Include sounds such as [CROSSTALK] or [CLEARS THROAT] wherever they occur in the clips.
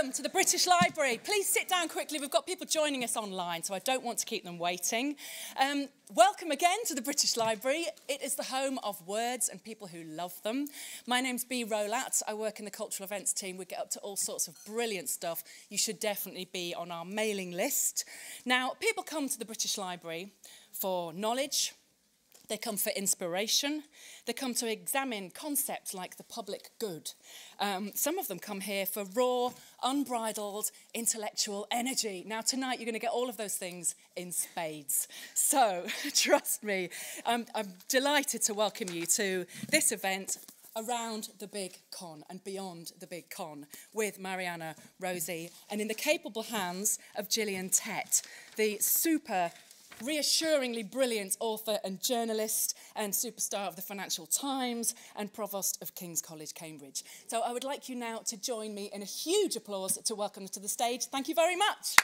Welcome to the British Library. Please sit down quickly. We've got people joining us online, so I don't want to keep them waiting. Um, welcome again to the British Library. It is the home of words and people who love them. My name's Bee Rolat. I work in the cultural events team. We get up to all sorts of brilliant stuff. You should definitely be on our mailing list. Now, people come to the British Library for knowledge, they come for inspiration. They come to examine concepts like the public good. Um, some of them come here for raw, unbridled intellectual energy. Now, tonight, you're going to get all of those things in spades. So, [LAUGHS] trust me, I'm, I'm delighted to welcome you to this event around the big con and beyond the big con with Mariana Rosie and in the capable hands of Gillian Tett, the super reassuringly brilliant author and journalist and superstar of the Financial Times and provost of King's College, Cambridge. So I would like you now to join me in a huge applause to welcome to the stage. Thank you very much.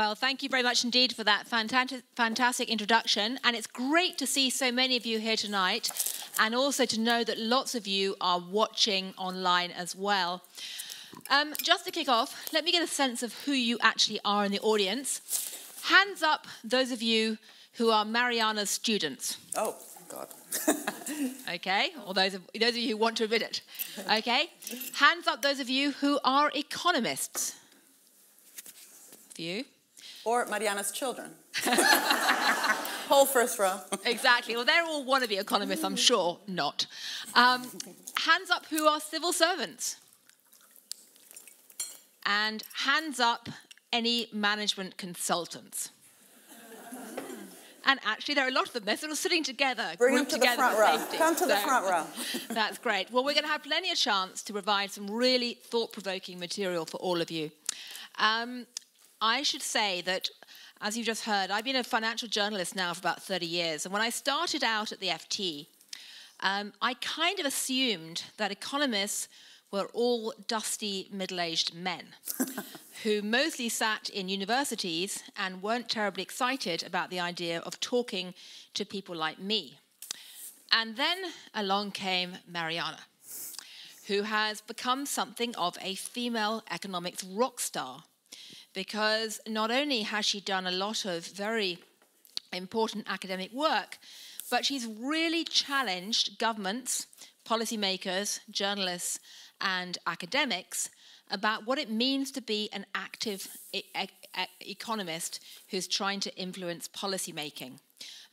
Well, thank you very much indeed for that fantastic, fantastic introduction. And it's great to see so many of you here tonight, and also to know that lots of you are watching online as well. Um, just to kick off, let me get a sense of who you actually are in the audience. Hands up, those of you who are Mariana's students. Oh, God. [LAUGHS] okay, or those of, those of you who want to admit it. Okay, hands up, those of you who are economists. A few. Or Mariana's children. [LAUGHS] Whole first row. exactly. Well, they're all wannabe economists, I'm sure not. Um, hands up who are civil servants. And hands up any management consultants. And actually, there are a lot of them. They're sort of sitting together, Bring them grouped to the front row. safety. Come to the front row. [LAUGHS] That's great. Well, we're going to have plenty of chance to provide some really thought provoking material for all of you. Um, I should say that, as you've just heard, I've been a financial journalist now for about 30 years. And when I started out at the FT, um, I kind of assumed that economists were all dusty middle aged men [LAUGHS] who mostly sat in universities and weren't terribly excited about the idea of talking to people like me. And then along came Mariana, who has become something of a female economics rock star because not only has she done a lot of very important academic work, but she's really challenged governments, policymakers, journalists, and academics about what it means to be an active e- e- economist who's trying to influence policymaking.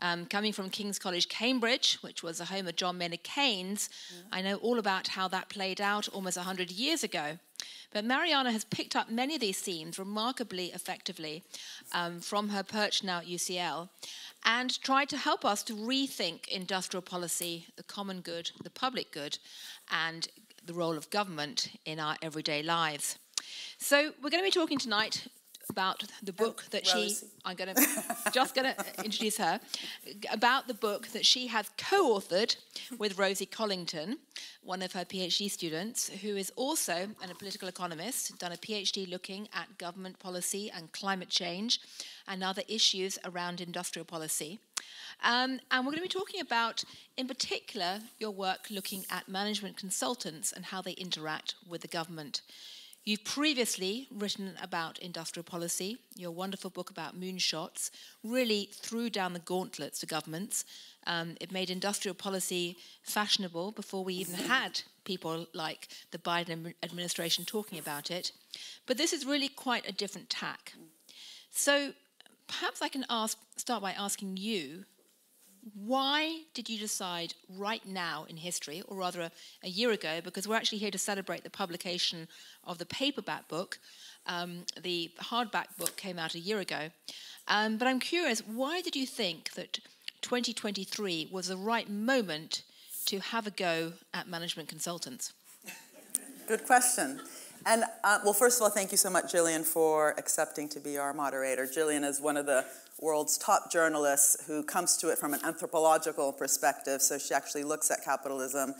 Um, coming from King's College, Cambridge, which was the home of John Maynard Keynes, I know all about how that played out almost 100 years ago. But Mariana has picked up many of these themes remarkably effectively um, from her perch now at UCL and tried to help us to rethink industrial policy, the common good, the public good, and the role of government in our everyday lives. So we're going to be talking tonight about the book that she I'm going to just going [LAUGHS] to introduce her about the book that she has co-authored with Rosie Collington, one of her PhD students, who is also an, a political economist, done a PhD looking at government policy and climate change and other issues around industrial policy. Um, and we're going to be talking about, in particular, your work looking at management consultants and how they interact with the government. You've previously written about industrial policy. Your wonderful book about moonshots really threw down the gauntlets to governments. Um, it made industrial policy fashionable before we even had people like the Biden administration talking about it. But this is really quite a different tack. So perhaps I can ask, start by asking you why did you decide right now in history, or rather a, a year ago, because we're actually here to celebrate the publication of the paperback book? Um, the hardback book came out a year ago. Um, but I'm curious, why did you think that 2023 was the right moment to have a go at management consultants? Good question. And uh, well, first of all, thank you so much, Gillian, for accepting to be our moderator. Gillian is one of the world's top journalists who comes to it from an anthropological perspective. So she actually looks at capitalism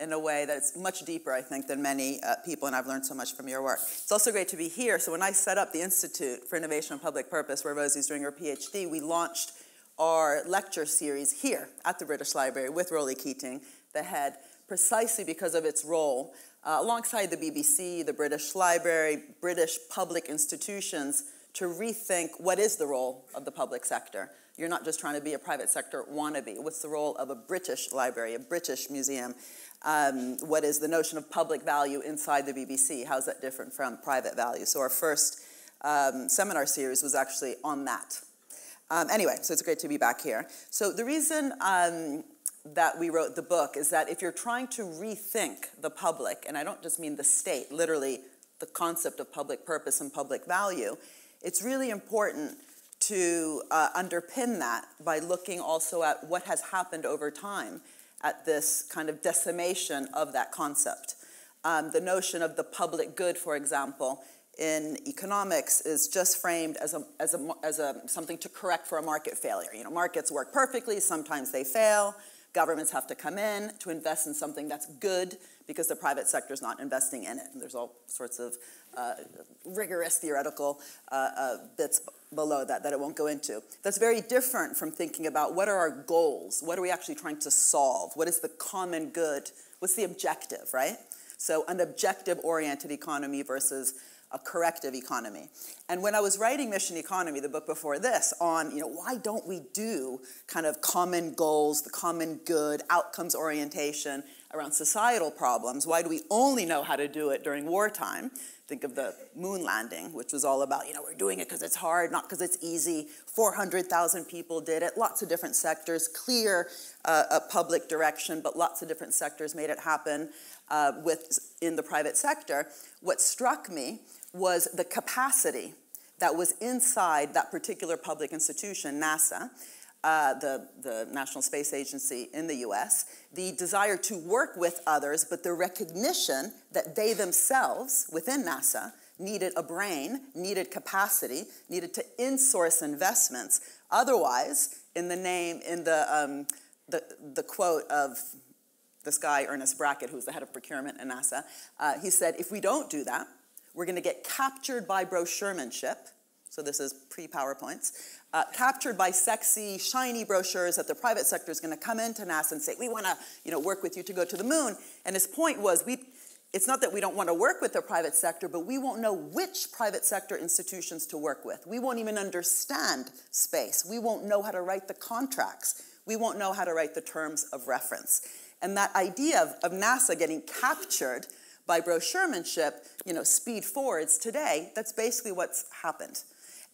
in a way that's much deeper, I think, than many uh, people, and I've learned so much from your work. It's also great to be here. So when I set up the Institute for Innovation and Public Purpose, where Rosie's doing her PhD, we launched our lecture series here at the British Library with Roly Keating, the head, precisely because of its role uh, alongside the BBC, the British Library, British public institutions to rethink what is the role of the public sector. You're not just trying to be a private sector wannabe. What's the role of a British library, a British museum? Um, what is the notion of public value inside the BBC? How's that different from private value? So our first um, seminar series was actually on that. Um, anyway, so it's great to be back here. So the reason um, that we wrote the book is that if you're trying to rethink the public, and I don't just mean the state, literally the concept of public purpose and public value, it's really important to uh, underpin that by looking also at what has happened over time at this kind of decimation of that concept. Um, the notion of the public good, for example, in economics is just framed as, a, as, a, as a, something to correct for a market failure. You know, markets work perfectly, sometimes they fail. Governments have to come in to invest in something that's good because the private sector is not investing in it. And there's all sorts of uh, rigorous theoretical uh, uh, bits below that that it won't go into. That's very different from thinking about what are our goals? What are we actually trying to solve? What is the common good? What's the objective, right? So, an objective oriented economy versus a corrective economy. And when I was writing Mission Economy, the book before this, on you know why don't we do kind of common goals, the common good, outcomes orientation around societal problems? Why do we only know how to do it during wartime? Think of the moon landing, which was all about, you know, we're doing it because it's hard, not because it's easy. 400,000 people did it, lots of different sectors, clear uh, public direction, but lots of different sectors made it happen uh, with, in the private sector. What struck me was the capacity that was inside that particular public institution, NASA, uh, the, the National Space Agency in the US, the desire to work with others, but the recognition that they themselves, within NASA, needed a brain, needed capacity, needed to insource investments. Otherwise, in the name, in the, um, the, the quote of this guy, Ernest Brackett, who's the head of procurement at NASA, uh, he said, if we don't do that, we're going to get captured by brochuremanship. So this is pre-PowerPoints. Uh, captured by sexy, shiny brochures that the private sector is going to come into NASA and say, we want to you know, work with you to go to the moon. And his point was, we, it's not that we don't want to work with the private sector, but we won't know which private sector institutions to work with. We won't even understand space. We won't know how to write the contracts. We won't know how to write the terms of reference. And that idea of, of NASA getting captured by brochuremanship, you know, speed forwards today, that's basically what's happened.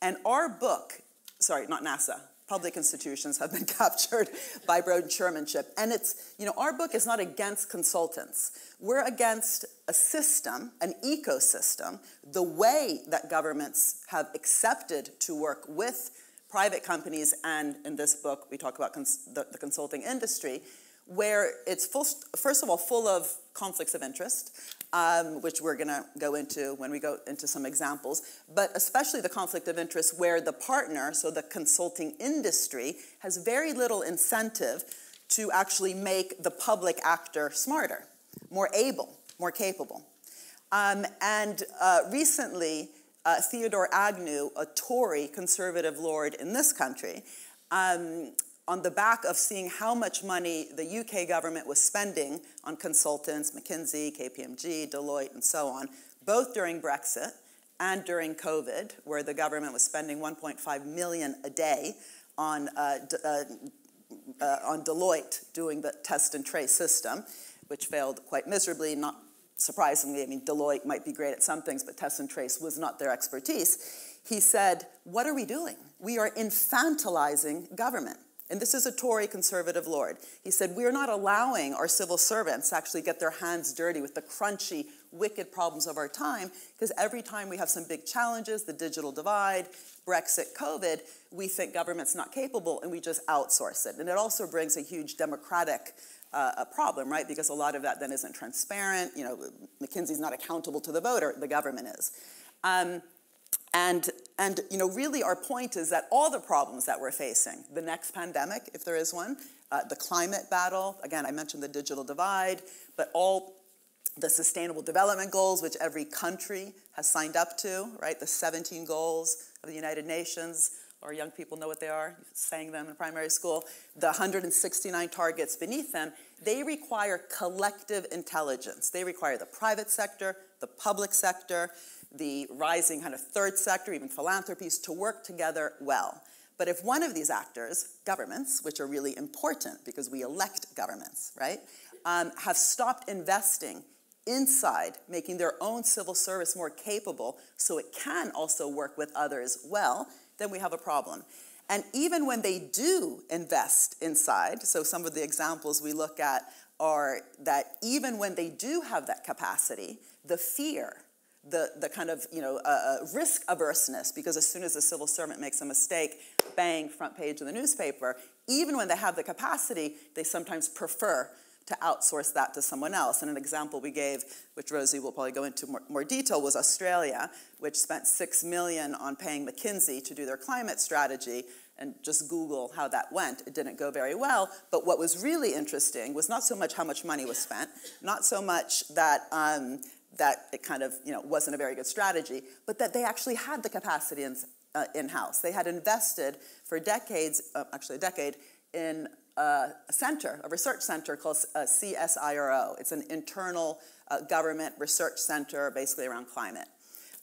And our book, sorry, not NASA, public institutions have been [LAUGHS] captured by brochuremanship, And it's, you know, our book is not against consultants. We're against a system, an ecosystem, the way that governments have accepted to work with private companies, and in this book, we talk about cons the, the consulting industry, where it's full, first of all full of conflicts of interest, um, which we're going to go into when we go into some examples, but especially the conflict of interest where the partner, so the consulting industry, has very little incentive to actually make the public actor smarter, more able, more capable. Um, and uh, recently, uh, Theodore Agnew, a Tory conservative lord in this country, um, on the back of seeing how much money the UK government was spending on consultants, McKinsey, KPMG, Deloitte, and so on, both during Brexit and during COVID, where the government was spending 1.5 million a day on, uh, uh, uh, on Deloitte doing the test and trace system, which failed quite miserably, not surprisingly. I mean, Deloitte might be great at some things, but test and trace was not their expertise. He said, What are we doing? We are infantilizing government. And this is a Tory conservative lord. He said, We are not allowing our civil servants to actually get their hands dirty with the crunchy, wicked problems of our time, because every time we have some big challenges, the digital divide, Brexit, COVID, we think government's not capable and we just outsource it. And it also brings a huge democratic uh, problem, right? Because a lot of that then isn't transparent. You know, McKinsey's not accountable to the voter, the government is. Um, And, and you know, really our point is that all the problems that we're facing, the next pandemic, if there is one, uh, the climate battle, again, I mentioned the digital divide, but all the sustainable development goals, which every country has signed up to, right? The 17 goals of the United Nations, or young people know what they are, saying them in primary school, the 169 targets beneath them, they require collective intelligence. They require the private sector, the public sector, the rising kind of third sector, even philanthropies, to work together well. But if one of these actors, governments, which are really important because we elect governments, right, um, have stopped investing inside, making their own civil service more capable so it can also work with others well, then we have a problem. And even when they do invest inside, so some of the examples we look at are that even when they do have that capacity, the fear the, the kind of you know uh, risk averseness because as soon as a civil servant makes a mistake, bang, front page of the newspaper. Even when they have the capacity, they sometimes prefer to outsource that to someone else. And an example we gave, which Rosie will probably go into more, more detail, was Australia, which spent six million on paying McKinsey to do their climate strategy. And just Google how that went. It didn't go very well. But what was really interesting was not so much how much money was spent, not so much that um, that it kind of you know wasn't a very good strategy, but that they actually had the capacity in, uh, in-house. They had invested for decades, uh, actually a decade, in a center, a research center called uh, CSIRO. It's an internal uh, government research center basically around climate.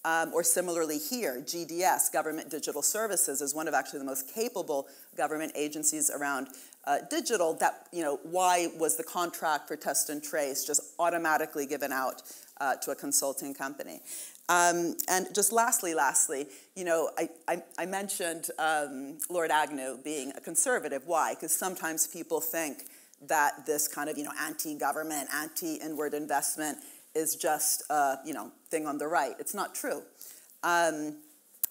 Um, or similarly here, GDS, Government Digital Services, is one of actually the most capable government agencies around uh, digital. That, you know, why was the contract for test and trace just automatically given out uh, to a consulting company. Um, and just lastly, lastly, you know, I, I, I mentioned um, Lord Agnew being a conservative. Why? Because sometimes people think that this kind of, you know, anti-government, anti-inward investment is just a, you know, thing on the right. It's not true. Um,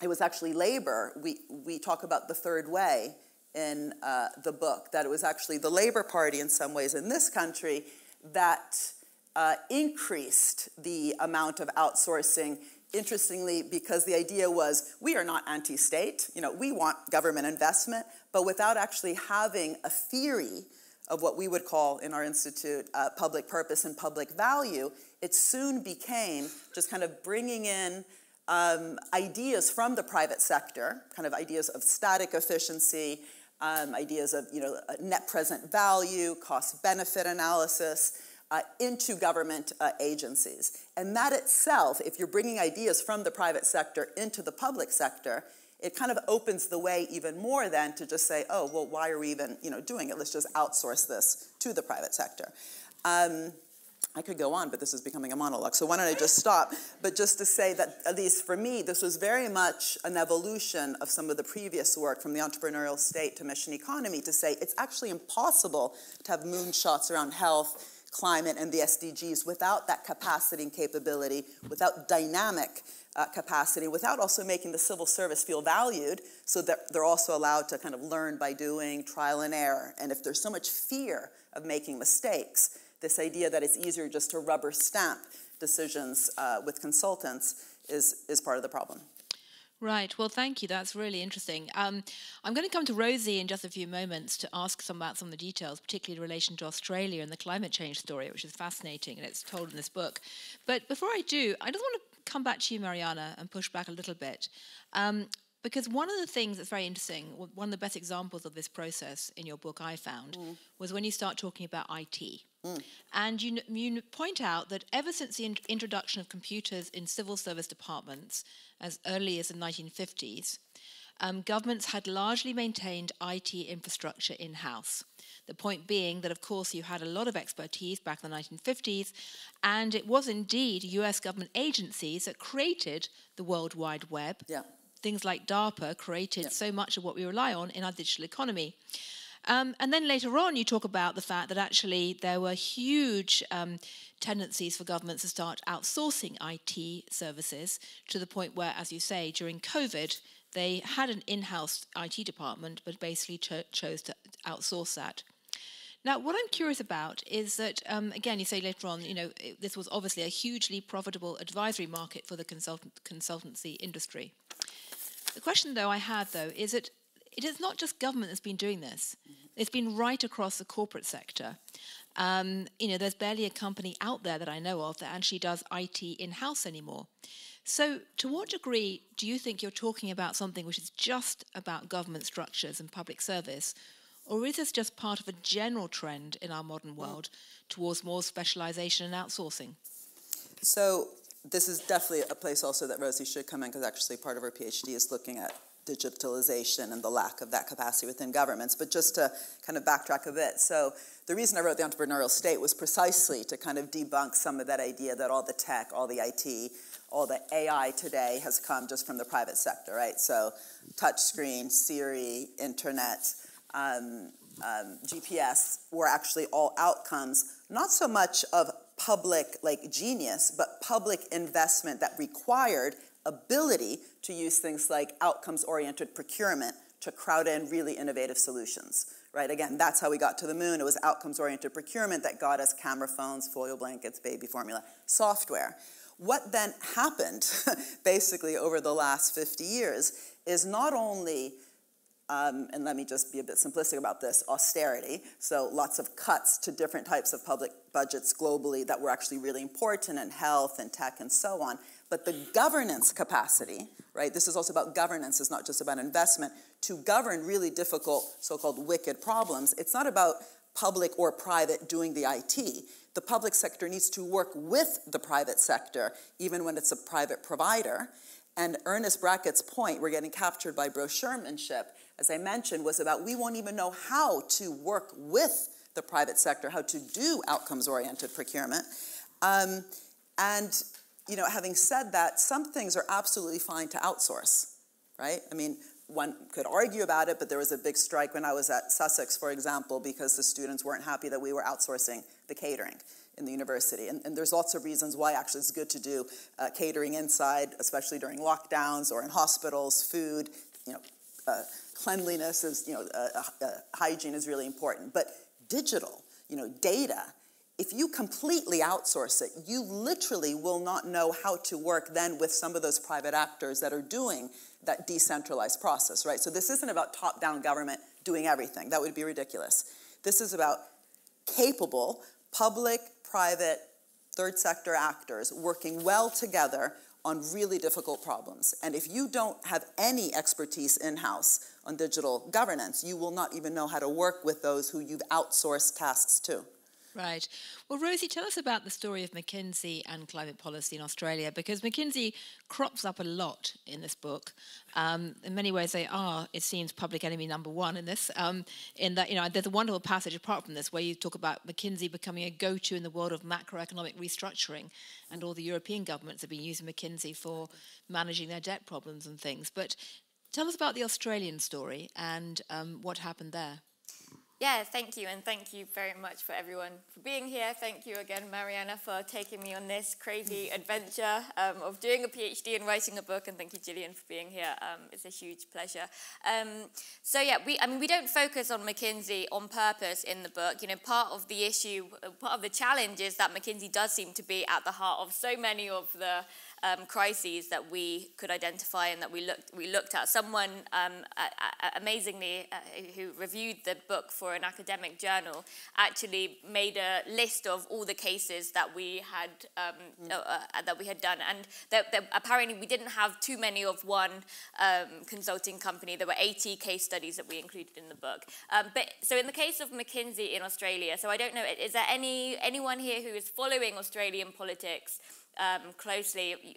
it was actually labor. We, we talk about the third way in uh, the book, that it was actually the Labor Party in some ways in this country that uh, increased the amount of outsourcing. Interestingly because the idea was we are not anti-state you know we want government investment but without actually having a theory of what we would call in our institute uh, public purpose and public value it soon became just kind of bringing in um, ideas from the private sector kind of ideas of static efficiency um, ideas of you know net present value cost benefit analysis uh, into government uh, agencies. And that itself, if you're bringing ideas from the private sector into the public sector, it kind of opens the way even more than to just say, oh, well, why are we even you know, doing it? Let's just outsource this to the private sector. Um, I could go on, but this is becoming a monologue, so why don't I just stop? But just to say that, at least for me, this was very much an evolution of some of the previous work from the entrepreneurial state to mission economy to say it's actually impossible to have moonshots around health climate and the SDGs without that capacity and capability, without dynamic uh, capacity, without also making the civil service feel valued so that they're also allowed to kind of learn by doing trial and error. And if there's so much fear of making mistakes, this idea that it's easier just to rubber stamp decisions uh, with consultants is, is part of the problem. Right. Well, thank you. That's really interesting. Um, I'm going to come to Rosie in just a few moments to ask some about some of the details, particularly in relation to Australia and the climate change story, which is fascinating and it's told in this book. But before I do, I just want to come back to you, Mariana, and push back a little bit. Um, because one of the things that's very interesting, one of the best examples of this process in your book I found mm. was when you start talking about IT. Mm. And you, you point out that ever since the in- introduction of computers in civil service departments, as early as the 1950s, um, governments had largely maintained IT infrastructure in house. The point being that, of course, you had a lot of expertise back in the 1950s, and it was indeed US government agencies that created the World Wide Web. Yeah. Things like DARPA created yeah. so much of what we rely on in our digital economy. Um, and then later on, you talk about the fact that actually there were huge um, tendencies for governments to start outsourcing IT services to the point where, as you say, during COVID, they had an in house IT department, but basically cho- chose to outsource that. Now, what I'm curious about is that, um, again, you say later on, you know, it, this was obviously a hugely profitable advisory market for the consultant, consultancy industry. The question, though, I had, though, is that it is not just government that's been doing this. It's been right across the corporate sector. Um, you know, there's barely a company out there that I know of that actually does IT in-house anymore. So, to what degree do you think you're talking about something which is just about government structures and public service, or is this just part of a general trend in our modern world towards more specialization and outsourcing? So, this is definitely a place also that Rosie should come in because actually part of her PhD is looking at digitalization and the lack of that capacity within governments. But just to kind of backtrack a bit, so the reason I wrote The Entrepreneurial State was precisely to kind of debunk some of that idea that all the tech, all the IT, all the AI today has come just from the private sector, right? So touchscreen, Siri, internet, um, um, GPS were actually all outcomes, not so much of public like genius, but public investment that required ability to use things like outcomes oriented procurement to crowd in really innovative solutions. Right, again, that's how we got to the moon. It was outcomes oriented procurement that got us camera phones, foil blankets, baby formula, software. What then happened, [LAUGHS] basically, over the last 50 years is not only um, and let me just be a bit simplistic about this austerity. So, lots of cuts to different types of public budgets globally that were actually really important in health and tech and so on. But the governance capacity, right, this is also about governance, it's not just about investment, to govern really difficult so called wicked problems. It's not about public or private doing the IT. The public sector needs to work with the private sector, even when it's a private provider. And Ernest Brackett's point, we're getting captured by brochuremanship, as I mentioned, was about we won't even know how to work with the private sector, how to do outcomes oriented procurement. Um, and, you know, having said that, some things are absolutely fine to outsource, right? I mean, one could argue about it, but there was a big strike when I was at Sussex, for example, because the students weren't happy that we were outsourcing the catering in the university. And, and there's lots of reasons why actually it's good to do uh, catering inside, especially during lockdowns or in hospitals, food, you know, uh, cleanliness is, you know, uh, uh, hygiene is really important. But digital, you know, data, if you completely outsource it, you literally will not know how to work then with some of those private actors that are doing that decentralized process, right? So this isn't about top down government doing everything. That would be ridiculous. This is about capable public, private, third sector actors working well together on really difficult problems. And if you don't have any expertise in house on digital governance, you will not even know how to work with those who you've outsourced tasks to. Right. Well, Rosie, tell us about the story of McKinsey and climate policy in Australia, because McKinsey crops up a lot in this book. Um, in many ways, they are, it seems, public enemy number one in this. Um, in that, you know, there's a wonderful passage apart from this where you talk about McKinsey becoming a go-to in the world of macroeconomic restructuring, and all the European governments have been using McKinsey for managing their debt problems and things. But tell us about the Australian story and um, what happened there. Yeah, thank you, and thank you very much for everyone for being here. Thank you again, Mariana, for taking me on this crazy adventure um, of doing a PhD and writing a book, and thank you, Gillian, for being here. Um, it's a huge pleasure. Um, so yeah, we I mean we don't focus on McKinsey on purpose in the book. You know, part of the issue, part of the challenge is that McKinsey does seem to be at the heart of so many of the um, crises that we could identify and that we looked we looked at. Someone um, amazingly uh, who reviewed the book for an academic journal actually made a list of all the cases that we had um, mm. uh, uh, that we had done, and that, that apparently we didn't have too many of one um, consulting company. There were 80 case studies that we included in the book. Um, but so in the case of McKinsey in Australia, so I don't know, is there any anyone here who is following Australian politics? Um, closely,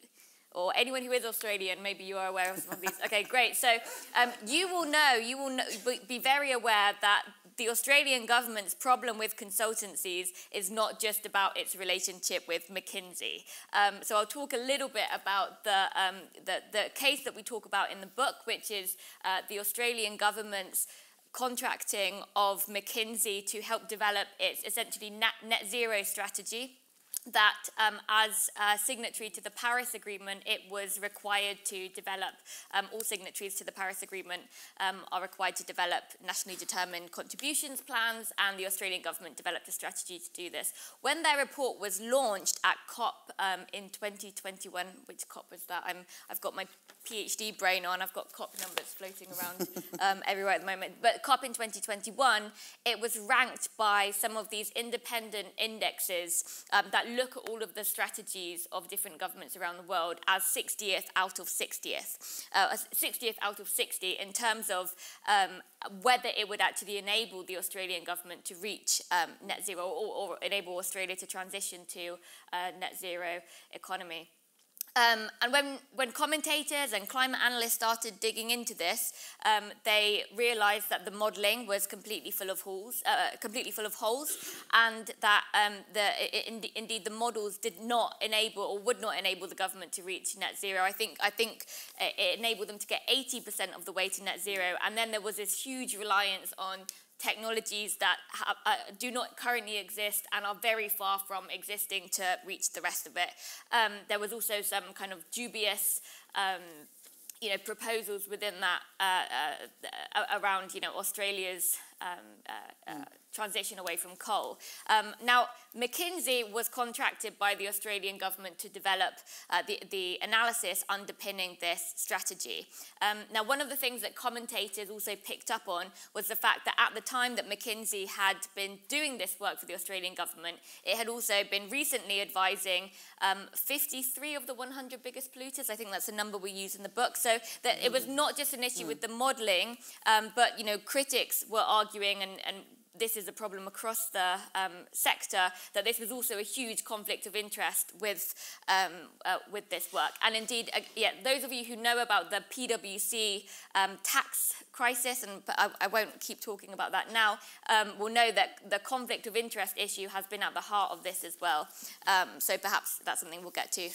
or anyone who is Australian, maybe you are aware of some of these. Okay, great. So um, you will know, you will know, be very aware that the Australian government's problem with consultancies is not just about its relationship with McKinsey. Um, so I'll talk a little bit about the, um, the, the, case that we talk about in the book, which is uh, the Australian government's contracting of McKinsey to help develop its essentially net, net zero strategy that um, as a signatory to the Paris Agreement, it was required to develop, um, all signatories to the Paris Agreement um, are required to develop nationally determined contributions plans, and the Australian government developed a strategy to do this. When their report was launched at COP um, in 2021, which COP was that? I'm, I've got my PhD brain on, I've got COP numbers floating around [LAUGHS] um, everywhere at the moment, but COP in 2021, it was ranked by some of these independent indexes um, that look at all of the strategies of different governments around the world as 60th out of 60th, uh, 60th out of 60 in terms of um, whether it would actually enable the Australian government to reach um, net zero or, or, enable Australia to transition to a net zero economy. Um, and when, when commentators and climate analysts started digging into this, um, they realized that the modeling was completely full of holes, uh, completely full of holes, and that um, the, in, indeed the models did not enable or would not enable the government to reach net zero. I think, I think it enabled them to get 80% of the way to net zero, and then there was this huge reliance on technologies that uh, do not currently exist and are very far from existing to reach the rest of it. Um, there was also some kind of dubious um, you know, proposals within that uh, uh, around, you know, Australia's um, uh, uh, transition away from coal. Um, now, McKinsey was contracted by the Australian government to develop uh, the, the, analysis underpinning this strategy. Um, now, one of the things that commentators also picked up on was the fact that at the time that McKinsey had been doing this work for the Australian government, it had also been recently advising um, 53 of the 100 biggest polluters. I think that's the number we use in the book. So that it was not just an issue mm. with the modelling, um, but you know critics were arguing and, and this is a problem across the um, sector, that this was also a huge conflict of interest with, um, uh, with this work. And indeed, uh, yeah, those of you who know about the PwC um, tax crisis, and I, I, won't keep talking about that now, um, will know that the conflict of interest issue has been at the heart of this as well. Um, so perhaps that's something we'll get to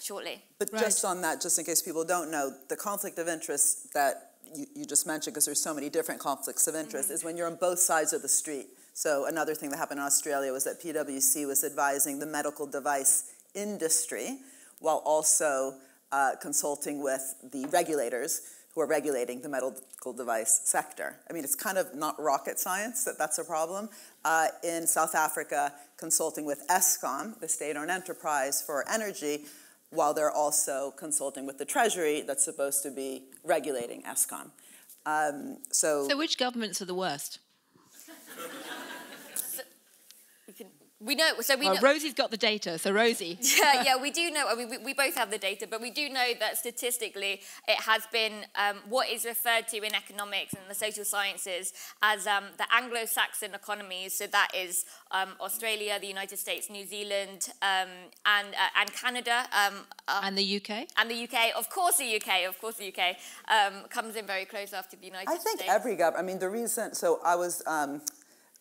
shortly. But right. just on that, just in case people don't know, the conflict of interest that you, you just mentioned, because there's so many different conflicts of interest, mm-hmm. is when you're on both sides of the street. So another thing that happened in Australia was that PwC was advising the medical device industry while also uh, consulting with the regulators who are regulating the medical device sector. I mean, it's kind of not rocket science that that's a problem. Uh, in South Africa, consulting with Eskom, the state-owned enterprise for energy, while they're also consulting with the Treasury that's supposed to be regulating Eskom. Um, so, so which governments are the worst? [LAUGHS] We know, so we well, know. Rosie's got the data, so Rosie. [LAUGHS] yeah, yeah, we do know, I mean, we, we, both have the data, but we do know that statistically it has been um, what is referred to in economics and the social sciences as um, the Anglo-Saxon economies, so that is um, Australia, the United States, New Zealand, um, and, uh, and Canada. Um, uh, and the UK? And the UK, of course the UK, of course the UK, um, comes in very close after the United States. I think every government, I mean, the reason, so I was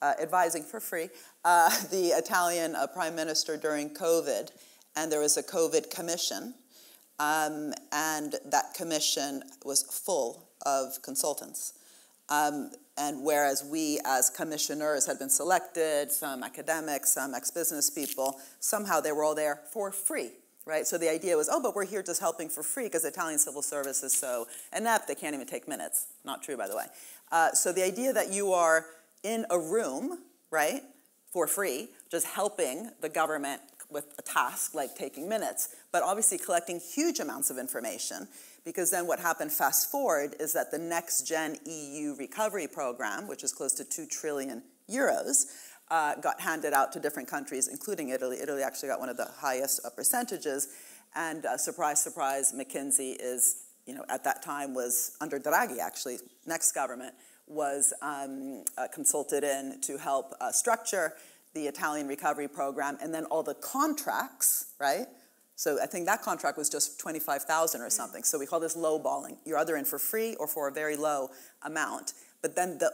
uh, advising for free uh, [LAUGHS] the Italian uh, prime minister during COVID, and there was a COVID commission, um, and that commission was full of consultants. Um, and whereas we as commissioners had been selected, some academics, some ex-business people, somehow they were all there for free, right? So the idea was, oh, but we're here just helping for free because Italian civil service is so inept, they can't even take minutes. Not true, by the way. Uh, so the idea that you are in a room, right, for free, just helping the government with a task like taking minutes, but obviously collecting huge amounts of information because then what happened fast forward is that the next gen EU recovery program, which is close to 2 trillion euros, uh, got handed out to different countries, including Italy. Italy actually got one of the highest uh, percentages. And uh, surprise, surprise, McKinsey is, you know, at that time was under Draghi, actually, next government, was um, uh, consulted in to help uh, structure the Italian recovery program, and then all the contracts, right? So I think that contract was just 25,000 or something. So we call this lowballing. You're either in for free or for a very low amount. But then the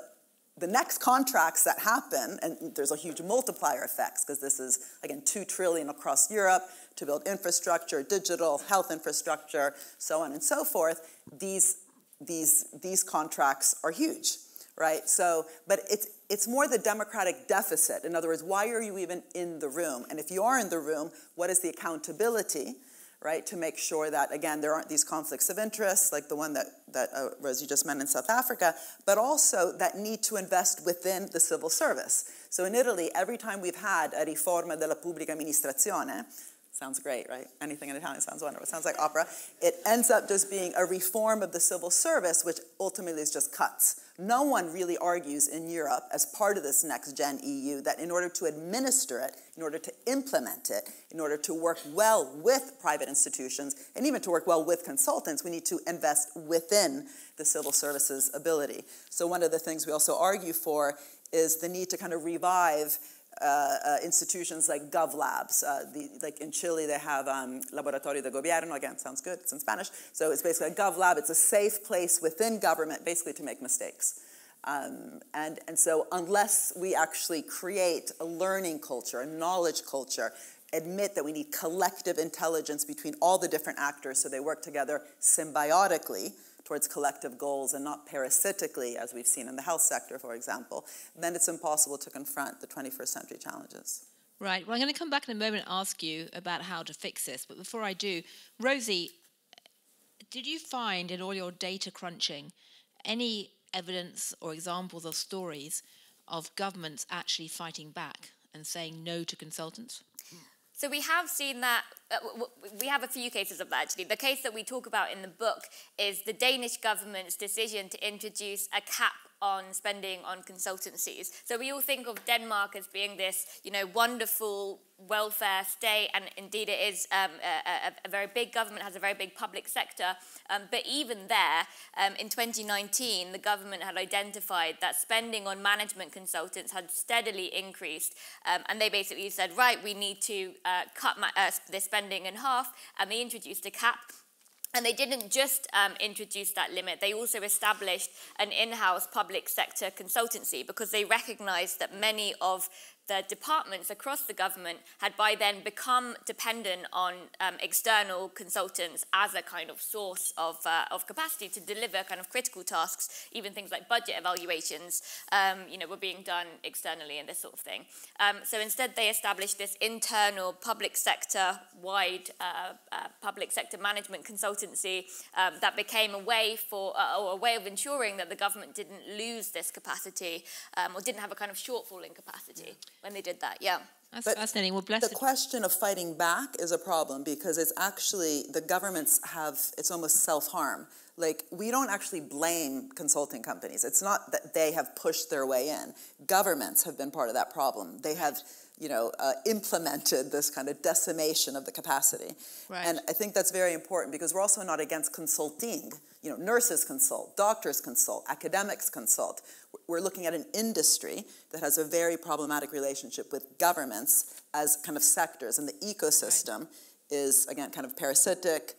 the next contracts that happen, and there's a huge multiplier effects because this is again two trillion across Europe to build infrastructure, digital, health infrastructure, so on and so forth. These these these contracts are huge right? So, but it's it's more the democratic deficit. In other words, why are you even in the room? And if you are in the room, what is the accountability, right, to make sure that, again, there aren't these conflicts of interest, like the one that, that uh, Rosie just mentioned in South Africa, but also that need to invest within the civil service. So in Italy, every time we've had a riforma della pubblica amministrazione, Sounds great, right? Anything in Italian sounds wonderful. It sounds like opera. It ends up just being a reform of the civil service, which ultimately is just cuts. No one really argues in Europe, as part of this next gen EU, that in order to administer it, in order to implement it, in order to work well with private institutions, and even to work well with consultants, we need to invest within the civil services ability. So, one of the things we also argue for is the need to kind of revive uh, uh, institutions like GovLabs. Uh, like in Chile, they have um, Laboratorio de Gobierno. Again, sounds good. It's in Spanish. So it's basically a GovLab. It's a safe place within government, basically to make mistakes. Um, and, and so, unless we actually create a learning culture, a knowledge culture, admit that we need collective intelligence between all the different actors so they work together symbiotically, towards collective goals and not parasitically, as we've seen in the health sector, for example, then it's impossible to confront the 21st century challenges. Right. Well, I'm going to come back in a moment and ask you about how to fix this. But before I do, Rosie, did you find in all your data crunching any evidence or examples or stories of governments actually fighting back and saying no to consultants? So we have seen that, uh, we have a few cases of that actually. The case that we talk about in the book is the Danish government's decision to introduce a cap on spending on consultancies. So we all think of Denmark as being this, you know, wonderful welfare state, and indeed it is um, a, a, very big government, has a very big public sector. Um, but even there, um, in 2019, the government had identified that spending on management consultants had steadily increased, um, and they basically said, right, we need to uh, cut uh, this spending in half, and they introduced a cap and they didn't just um, introduce that limit, they also established an in-house public sector consultancy because they recognized that many of the departments across the government had by then become dependent on um, external consultants as a kind of source of, uh, of capacity to deliver kind of critical tasks, even things like budget evaluations, um, you know, were being done externally and this sort of thing. Um, so instead they established this internal public sector wide uh, uh, public sector management consultancy um, that became a way for, uh, or a way of ensuring that the government didn't lose this capacity um, or didn't have a kind of shortfall in capacity when they did that. Yeah. That's But fascinating. Well, The blessed. question of fighting back is a problem because it's actually the governments have it's almost self harm. Like we don't actually blame consulting companies. It's not that they have pushed their way in. Governments have been part of that problem. They have you know uh, implemented this kind of decimation of the capacity. Right. And I think that's very important because we're also not against consulting. You know, nurses consult, doctors consult, academics consult. We're looking at an industry that has a very problematic relationship with governments as kind of sectors, and the ecosystem is, again, kind of parasitic,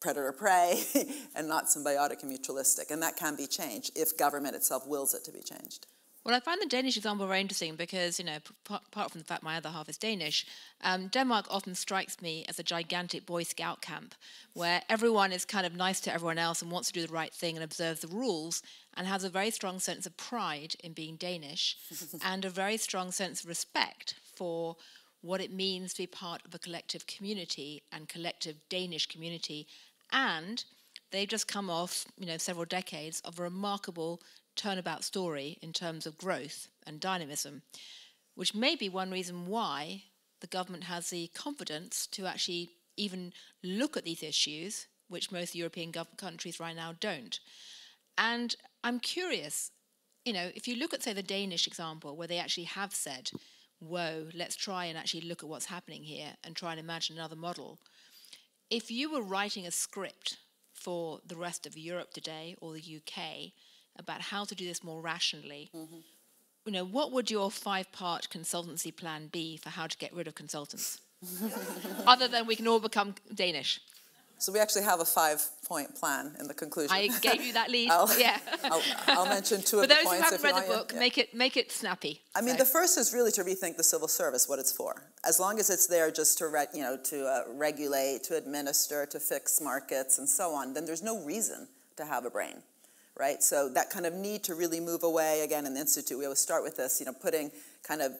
predator prey, [LAUGHS] and not symbiotic and mutualistic. And that can be changed if government itself wills it to be changed. Well, I find the Danish example very interesting because, you know, p- apart from the fact my other half is Danish, um, Denmark often strikes me as a gigantic Boy Scout camp where everyone is kind of nice to everyone else and wants to do the right thing and observe the rules and has a very strong sense of pride in being Danish [LAUGHS] and a very strong sense of respect for what it means to be part of a collective community and collective Danish community. And they've just come off, you know, several decades of a remarkable turnabout story in terms of growth and dynamism, which may be one reason why the government has the confidence to actually even look at these issues, which most European countries right now don't. And I'm curious, you know, if you look at, say, the Danish example, where they actually have said, whoa, let's try and actually look at what's happening here and try and imagine another model. If you were writing a script for the rest of Europe today or the UK about how to do this more rationally, you know, what would your five-part consultancy plan be for how to get rid of consultants? [LAUGHS] Other than we can all become Danish. So we actually have a five-point plan in the conclusion. I gave you that lead. [LAUGHS] I'll, yeah. I'll, I'll mention two [LAUGHS] For of the those who haven't read the book, Yeah. make it make it snappy. I mean, So- the first is really to rethink the civil service, what it's for. As long as it's there just to, re- you know, to uh, regulate, to administer, to fix markets, and so on, then there's no reason to have a brain, right? So that kind of need to really move away, again, in the Institute, we always start with this, you know, putting kind of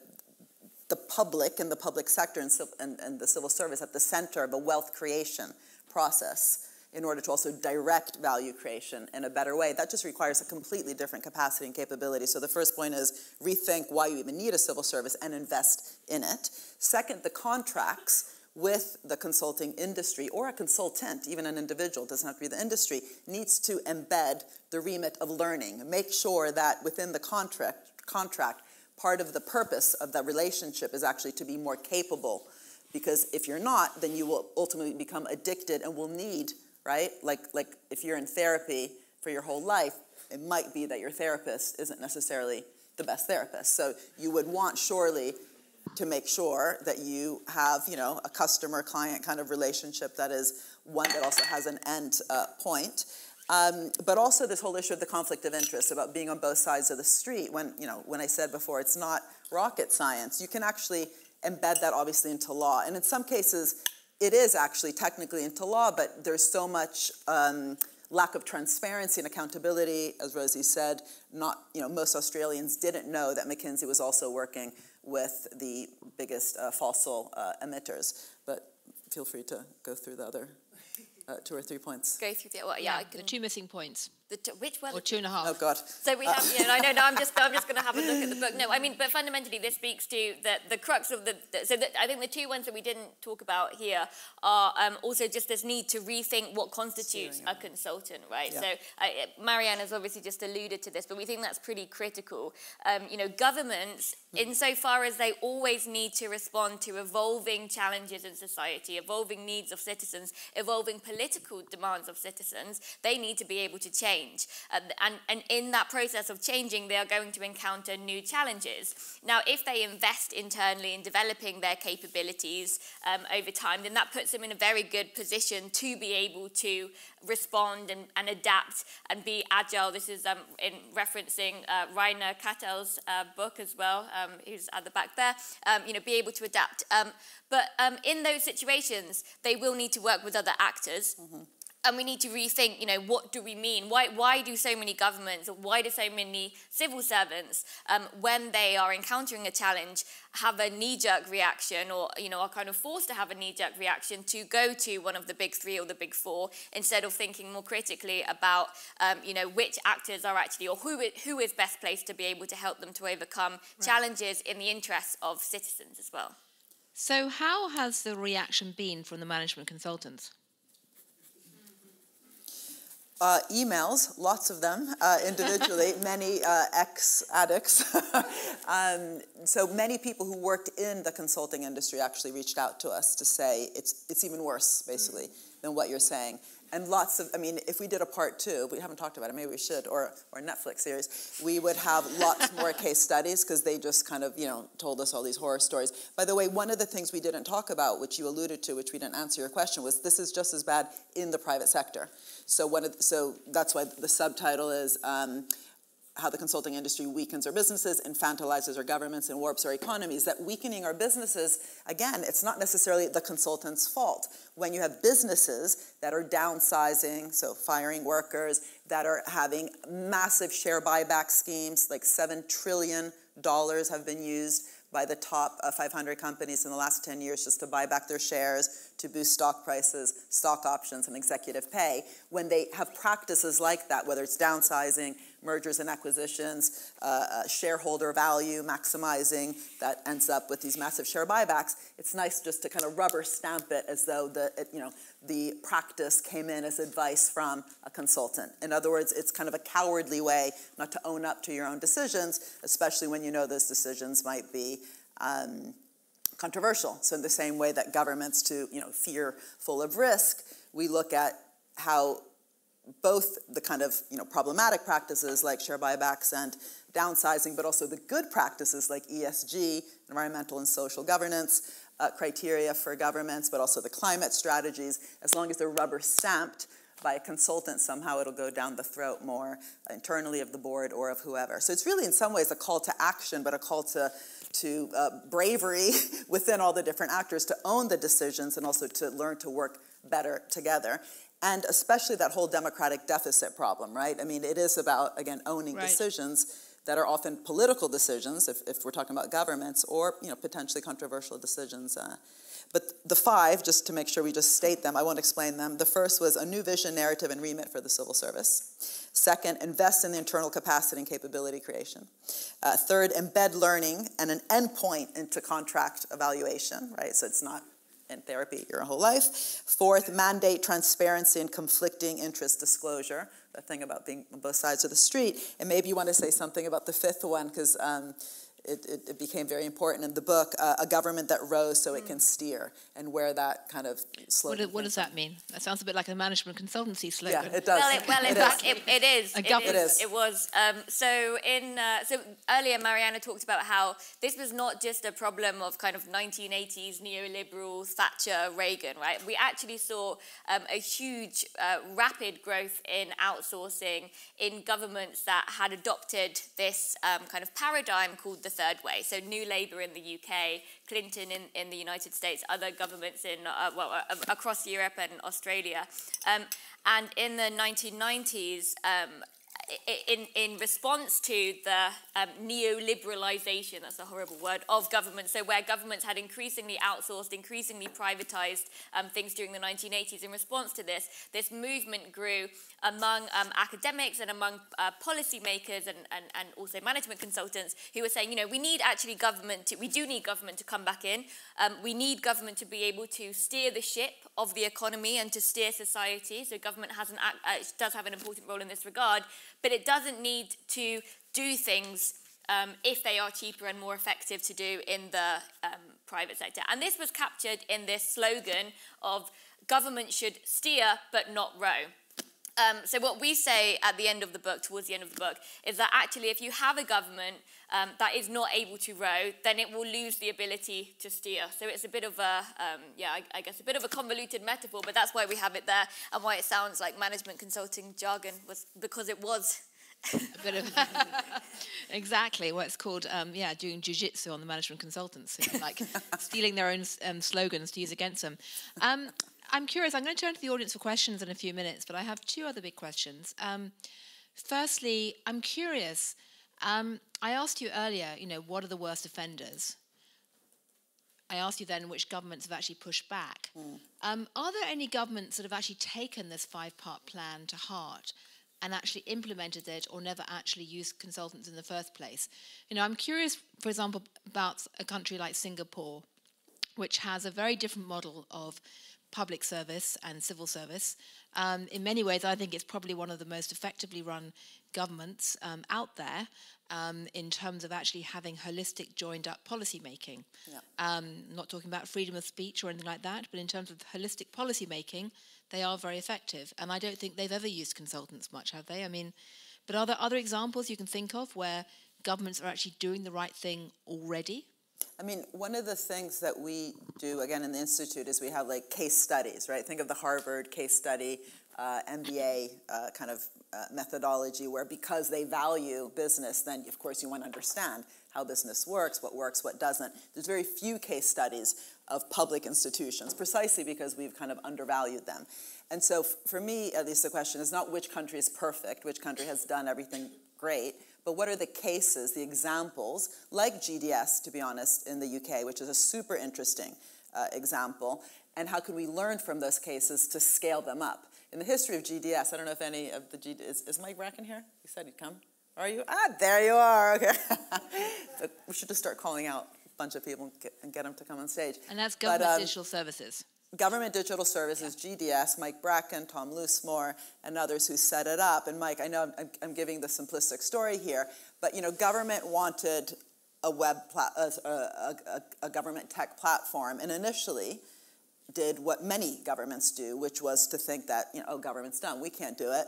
the public and the public sector and, and, and the civil service at the center of a wealth creation process in order to also direct value creation in a better way. That just requires a completely different capacity and capability. So the first point is rethink why you even need a civil service and invest in it. Second, the contracts with the consulting industry or a consultant, even an individual, doesn't have to be the industry, needs to embed the remit of learning. Make sure that within the contract, contract part of the purpose of that relationship is actually to be more capable. Because if you're not, then you will ultimately become addicted and will need, right? Like, like if you're in therapy for your whole life, it might be that your therapist isn't necessarily the best therapist. So you would want surely to make sure that you have, you know, a customer client kind of relationship that is one that also has an end uh, point. Um, but also this whole issue of the conflict of interest about being on both sides of the street. When you know, when I said before, it's not rocket science. You can actually embed that obviously into law, and in some cases, it is actually technically into law. But there's so much um, lack of transparency and accountability, as Rosie said. Not you know, most Australians didn't know that McKinsey was also working with the biggest uh, fossil uh, emitters. But feel free to go through the other uh, two or three points. Go through the well, yeah. yeah the two missing points. The t- which one? Or two and a half. Oh God. So we have, uh, yeah, I know, no, I'm just, I'm just going to have a look at the book. No, I mean, but fundamentally, this speaks to the, the crux of the. the so the, I think the two ones that we didn't talk about here are um, also just this need to rethink what constitutes a consultant, right? Yeah. So uh, Mariana has obviously just alluded to this, but we think that's pretty critical. Um, you know, governments, mm. insofar as they always need to respond to evolving challenges in society, evolving needs of citizens, evolving political demands of citizens, they need to be able to change change. And, and in that process of changing, they are going to encounter new challenges. Now, if they invest internally in developing their capabilities um, over time, then that puts them in a very good position to be able to respond and, and adapt and be agile. This is um, in referencing uh, Rainer Kattel's uh, book as well, um, who's at the back there, um, you know, be able to adapt. Um, but um, in those situations, they will need to work with other actors. Mm-hmm and we need to rethink, you know, what do we mean? Why, why do so many governments, why do so many civil servants, um, when they are encountering a challenge, have a knee-jerk reaction or, you know, are kind of forced to have a knee-jerk reaction to go to one of the big three or the big four instead of thinking more critically about, um, you know, which actors are actually, or who, who is best placed to be able to help them to overcome right. challenges in the interests of citizens as well. So how has the reaction been from the management consultants? Uh, emails, lots of them uh, individually, [LAUGHS] many uh, ex addicts. [LAUGHS] um, so many people who worked in the consulting industry actually reached out to us to say it's, it's even worse, basically, mm. Than what you're saying and lots of, I mean, if we did a part two, we haven't talked about it, maybe we should, or, or a Netflix series, we would have lots more [LAUGHS] case studies because they just kind of, you know, told us all these horror stories. By the way, one of the things we didn't talk about, which you alluded to, which we didn't answer your question, was this is just as bad in the private sector. So, one of, so that's why the subtitle is um, how the consulting industry weakens our businesses, infantilizes our governments, and warps our economies. That weakening our businesses, again, it's not necessarily the consultant's fault. When you have businesses that are downsizing, so firing workers, that are having massive share buyback schemes, like $7 trillion have been used by the top uh, 500 companies in the last 10 years just to buy back their shares, to boost stock prices, stock options, and executive pay. When they have practices like that, whether it's downsizing, mergers and acquisitions, uh, uh, shareholder value maximizing that ends up with these massive share buybacks. It's nice just to kind of rubber stamp it as though the it, you know the practice came in as advice from a consultant. In other words, it's kind of a cowardly way not to own up to your own decisions, especially when you know those decisions might be. Um, controversial. So in the same way that governments to, you know, fearful of risk, we look at how both the kind of you know problematic practices like share buybacks and downsizing, but also the good practices like ESG, environmental and social governance uh, criteria for governments, but also the climate strategies. As long as they're rubber stamped by a consultant, somehow it'll go down the throat more internally of the board or of whoever. So it's really in some ways a call to action, but a call to to uh, bravery [LAUGHS] within all the different actors to own the decisions and also to learn to work better together. And especially that whole democratic deficit problem, right? I mean, it is about, again, owning right. decisions that are often political decisions, if, if we're talking about governments, or you know, potentially controversial decisions. Uh, but the five, just to make sure we just state them, I won't explain them. The first was a new vision, narrative, and remit for the civil service. Second, invest in the internal capacity and capability creation. Uh, third, embed learning and an endpoint into contract evaluation, right? So it's not in therapy your whole life. Fourth, mandate transparency and conflicting interest disclosure. That thing about being on both sides of the street. And maybe you want to say something about the fifth one because. Um, it, it, it, became very important in the book, uh, a government that rose so it can steer, and where that kind of slogan. What, what does that mean? That sounds a bit like a management consultancy slogan. Yeah, it does. Well, it, well, [LAUGHS] in it fact, it, it is. A government. It is. It was. Um, so in uh, so earlier, Mariana talked about how this was not just a problem of kind of 1980s neoliberal Thatcher, Reagan, right? We actually saw um, a huge, uh, rapid growth in outsourcing in governments that had adopted this um, kind of paradigm called the third way. So New Labour in the UK, Clinton in, in the United States, other governments in, uh, well, uh, across Europe and Australia. Um, and in the 1990s, um, in, in response to the um, neoliberalization, that's a horrible word, of government, so where governments had increasingly outsourced, increasingly privatized um, things during the 1980s, in response to this, this movement grew among um, academics and among uh, policymakers and, and, and also management consultants who were saying, you know, we need actually government, to, we do need government to come back in. Um, we need government to be able to steer the ship of the economy and to steer society. So government has an, uh, does have an important role in this regard but it doesn't need to do things um, if they are cheaper and more effective to do in the um, private sector. And this was captured in this slogan of government should steer but not row. Um, so what we say at the end of the book, towards the end of the book, is that actually if you have a government um, that is not able to row, then it will lose the ability to steer. So it's a bit of a, um, yeah, I, I, guess a bit of a convoluted metaphor, but that's why we have it there and why it sounds like management consulting jargon was because it was. a bit of [LAUGHS] exactly what it's called. Um, yeah, doing jujitsu on the management consultants, like [LAUGHS] stealing their own um, slogans to use against them. I'm curious. I'm going to turn to the audience for questions in a few minutes, but I have two other big questions. Um, firstly, I'm curious um, I asked you earlier, you know, what are the worst offenders? I asked you then which governments have actually pushed back. Mm. Um, are there any governments that have actually taken this five part plan to heart and actually implemented it or never actually used consultants in the first place? You know, I'm curious, for example, about a country like Singapore, which has a very different model of public service and civil service. Um, in many ways, I think it's probably one of the most effectively run governments um, out there um, in terms of actually having holistic, joined up policy making. Yeah. Um, not talking about freedom of speech or anything like that, but in terms of holistic policy making, they are very effective. And I don't think they've ever used consultants much, have they? I mean, but are there other examples you can think of where governments are actually doing the right thing already? I mean, one of the things that we do, again, in the Institute is we have like case studies, right? Think of the Harvard case study, uh, MBA uh, kind of uh, methodology where because they value business, then of course you want to understand how business works, what works, what doesn't. There's very few case studies of public institutions, precisely because we've kind of undervalued them. And so for me, at least the question is not which country is perfect, which country has done everything great, but what are the cases, the examples, like GDS, to be honest, in the UK, which is a super interesting uh, example, and how can we learn from those cases to scale them up? In the history of GDS, I don't know if any of the GDS, is, is Mike Bracken here? He said he'd come. Are you? Ah, there you are. Okay. [LAUGHS] we should just start calling out a bunch of people and get, and get them to come on stage. And that's Government but, um, Digital Services. Government Digital Services. GDS, Mike Bracken, Tom Loosemore, and others who set it up. And Mike, I know I'm, I'm giving the simplistic story here, but you know, government wanted a web, a, a, a, government tech platform, and initially did what many governments do, which was to think that you know, oh, government's done, we can't do it.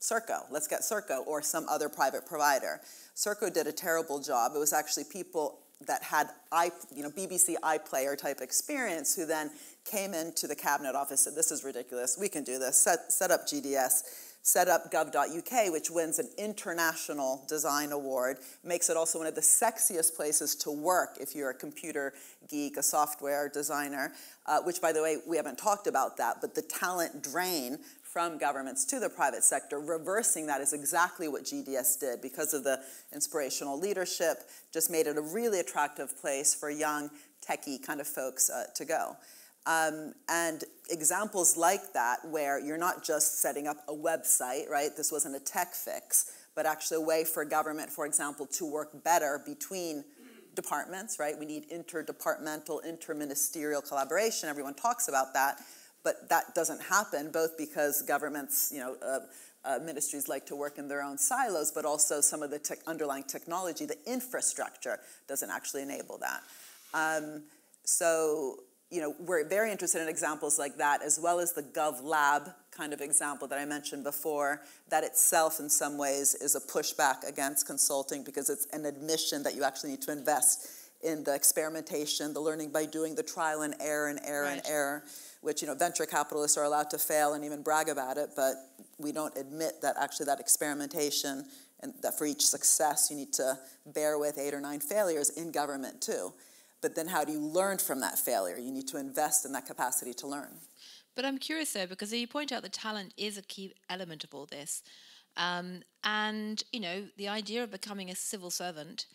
Serco, let's get Serco or some other private provider. Serco did a terrible job. It was actually people that had i you know BBC iPlayer type experience who then came into the cabinet office said this is ridiculous we can do this set, set up GDS set up gov.uk which wins an international design award makes it also one of the sexiest places to work if you're a computer geek a software designer uh, which by the way we haven't talked about that but the talent drain from governments to the private sector. Reversing that is exactly what GDS did because of the inspirational leadership, just made it a really attractive place for young, techie kind of folks uh, to go. Um, and examples like that, where you're not just setting up a website, right? This wasn't a tech fix, but actually a way for government, for example, to work better between departments, right? We need interdepartmental, interministerial collaboration. Everyone talks about that, but that doesn't happen both because governments, you know, uh, uh, ministries like to work in their own silos, but also some of the te- underlying technology, the infrastructure doesn't actually enable that. Um, so you know, we're very interested in examples like that, as well as the GovLab kind of example that I mentioned before. That itself, in some ways, is a pushback against consulting because it's an admission that you actually need to invest in the experimentation, the learning by doing, the trial and error and error right. and error, which you know venture capitalists are allowed to fail and even brag about it, but we don't admit that actually that experimentation and that for each success you need to bear with eight or nine failures in government too but then how do you learn from that failure? You need to invest in that capacity to learn. But I'm curious though, because you point out that talent is a key element of all this. Um, and, you know, the idea of becoming a civil servant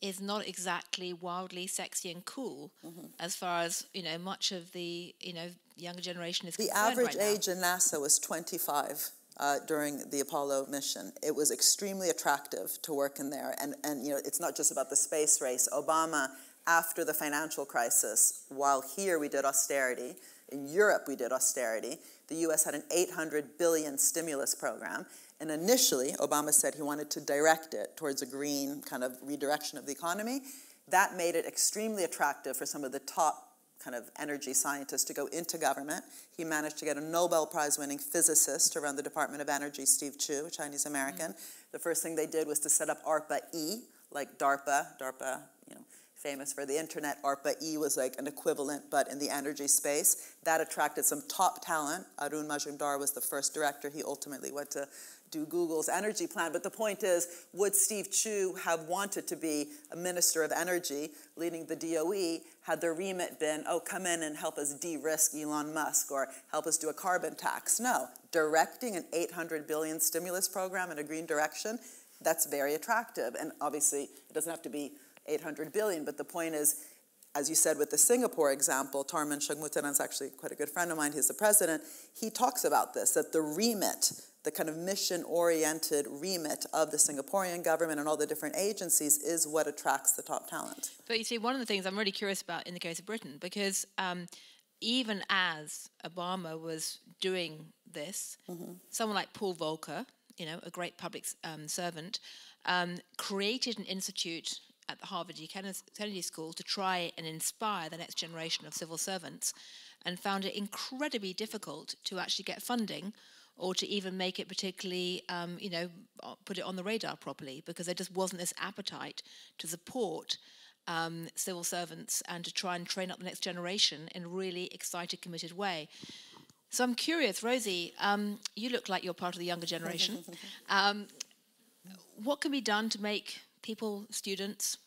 is not exactly wildly sexy and cool mm-hmm. as far as, you know, much of the, you know, younger generation is the average right age in NASA was 25. Uh, during the Apollo mission. It was extremely attractive to work in there. And, and, you know, it's not just about the space race. Obama after the financial crisis, while here we did austerity, in Europe we did austerity, the US had an 800 billion stimulus program. And initially, Obama said he wanted to direct it towards a green kind of redirection of the economy. That made it extremely attractive for some of the top kind of energy scientists to go into government. He managed to get a Nobel Prize winning physicist to run the Department of Energy, Steve Chu, a Chinese American. Mm-hmm. The first thing they did was to set up ARPA E, like DARPA, DARPA, you know, famous for the internet. ARPA-E was like an equivalent, but in the energy space. That attracted some top talent. Arun Majumdar was the first director. He ultimately went to do Google's energy plan. But the point is, would Steve Chu have wanted to be a minister of energy leading the DOE had their remit been, oh, come in and help us de risk Elon Musk or help us do a carbon tax? No. Directing an 800 billion stimulus program in a green direction, that's very attractive. And obviously, it doesn't have to be 800 billion. But the point is, as you said with the Singapore example, Tharman Shanmugaratnam is actually quite a good friend of mine, he's the president. He talks about this that the remit, the kind of mission oriented remit of the Singaporean government and all the different agencies is what attracts the top talent. But you see, one of the things I'm really curious about in the case of Britain, because um, even as Obama was doing this, mm-hmm. someone like Paul Volcker, you know, a great public um, servant, um, created an institute at the Harvard E. Kennedy School to try and inspire the next generation of civil servants and found it incredibly difficult to actually get funding or to even make it particularly, um, you know, put it on the radar properly because there just wasn't this appetite to support um, civil servants and to try and train up the next generation in a really excited, committed way. So I'm curious, Rosie, um, you look like you're part of the younger generation. [LAUGHS] Um, what can be done to make people, students,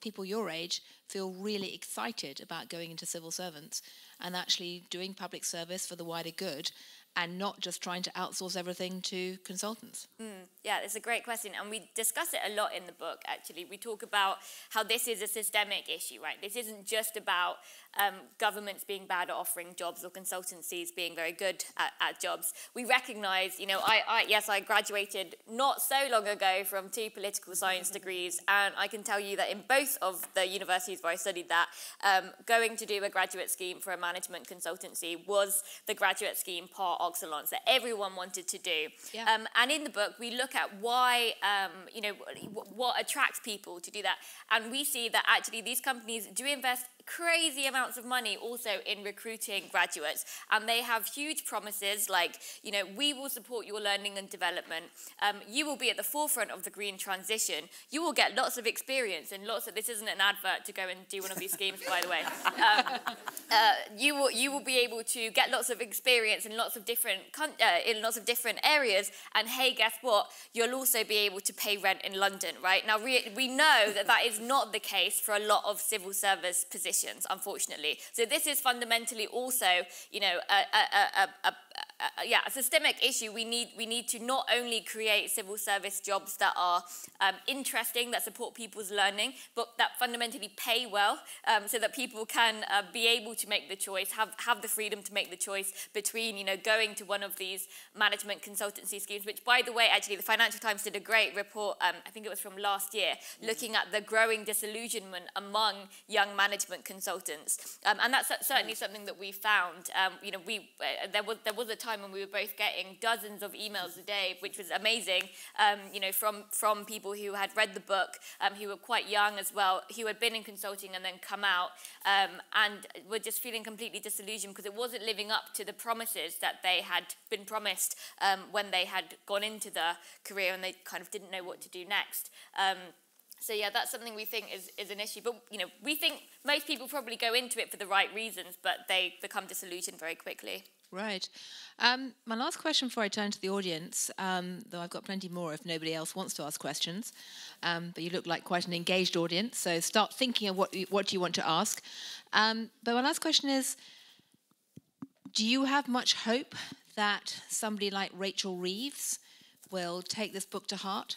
people your age feel really excited about going into civil servants and actually doing public service for the wider good and not just trying to outsource everything to consultants? Mm, yeah, it's a great question. And we discuss it a lot in the book, actually. We talk about how this is a systemic issue, right? This isn't just about um, governments being bad at offering jobs or consultancies being very good at, at jobs. We recognize, you know, I, I, yes, I graduated not so long ago from two political science degrees, and I can tell you that in both of the universities where I studied that, um, going to do a graduate scheme for a management consultancy was the graduate scheme par excellence that everyone wanted to do. Yeah. Um, and in the book, we look at why, um, you know, what attracts people to do that. And we see that actually these companies do invest crazy amounts of money also in recruiting graduates. And they have huge promises like, you know, we will support your learning and development. Um, you will be at the forefront of the green transition. You will get lots of experience and lots of, this isn't an advert to go and do one of these schemes, by the way. [LAUGHS] Um, uh, you, will, you will be able to get lots of experience in lots of different, uh, in lots of different areas. And hey, guess what? You'll also be able to pay rent in London, right? Now, we know that that is not the case for a lot of civil service positions, unfortunately. So this is fundamentally also, you know, a, a, a, uh, yeah, a systemic issue. We need we need to not only create civil service jobs that are um, interesting, that support people's learning, but that fundamentally pay well, um, so that people can uh, be able to make the choice, have have the freedom to make the choice between you know going to one of these management consultancy schemes. Which, by the way, actually, the Financial Times did a great report. Um, I think it was from last year, looking at the growing disillusionment among young management consultants, um, and that's certainly something that we found. Um, you know, we uh, there was there was a time when we were both getting dozens of emails a day, which was amazing. Um, you know, from from people who had read the book, um, who were quite young as well, who had been in consulting and then come out, um, and were just feeling completely disillusioned because it wasn't living up to the promises that they had been promised um, when they had gone into the career and they kind of didn't know what to do next. Um, so yeah, that's something we think is, is an issue. But you know, we think most people probably go into it for the right reasons, but they become disillusioned very quickly. Right. Um, my last question before I turn to the audience, um, though I've got plenty more if nobody else wants to ask questions, um, but you look like quite an engaged audience, so start thinking of what, what you want to ask. Um, but my last question is, do you have much hope that somebody like Rachel Reeves will take this book to heart?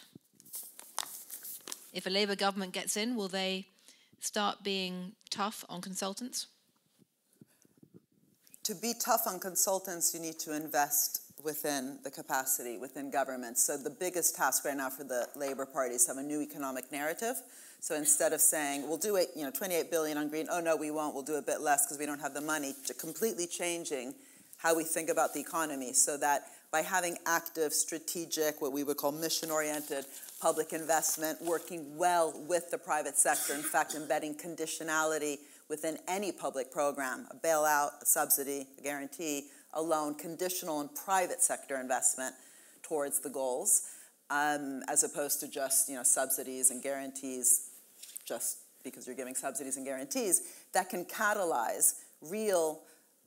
If a Labour government gets in, will they start being tough on consultants? To be tough on consultants, you need to invest within the capacity, within government. So the biggest task right now for the Labour Party is to have a new economic narrative. So instead of saying we'll do it, you know, 28 billion on green, oh no, we won't, we'll do a bit less because we don't have the money, to completely changing how we think about the economy so that by having active, strategic, what we would call mission-oriented public investment, working well with the private sector, in fact, embedding conditionality within any public program, a bailout, a subsidy, a guarantee, a loan, conditional and private sector investment towards the goals, um, as opposed to just you know subsidies and guarantees, just because you're giving subsidies and guarantees, that can catalyze real,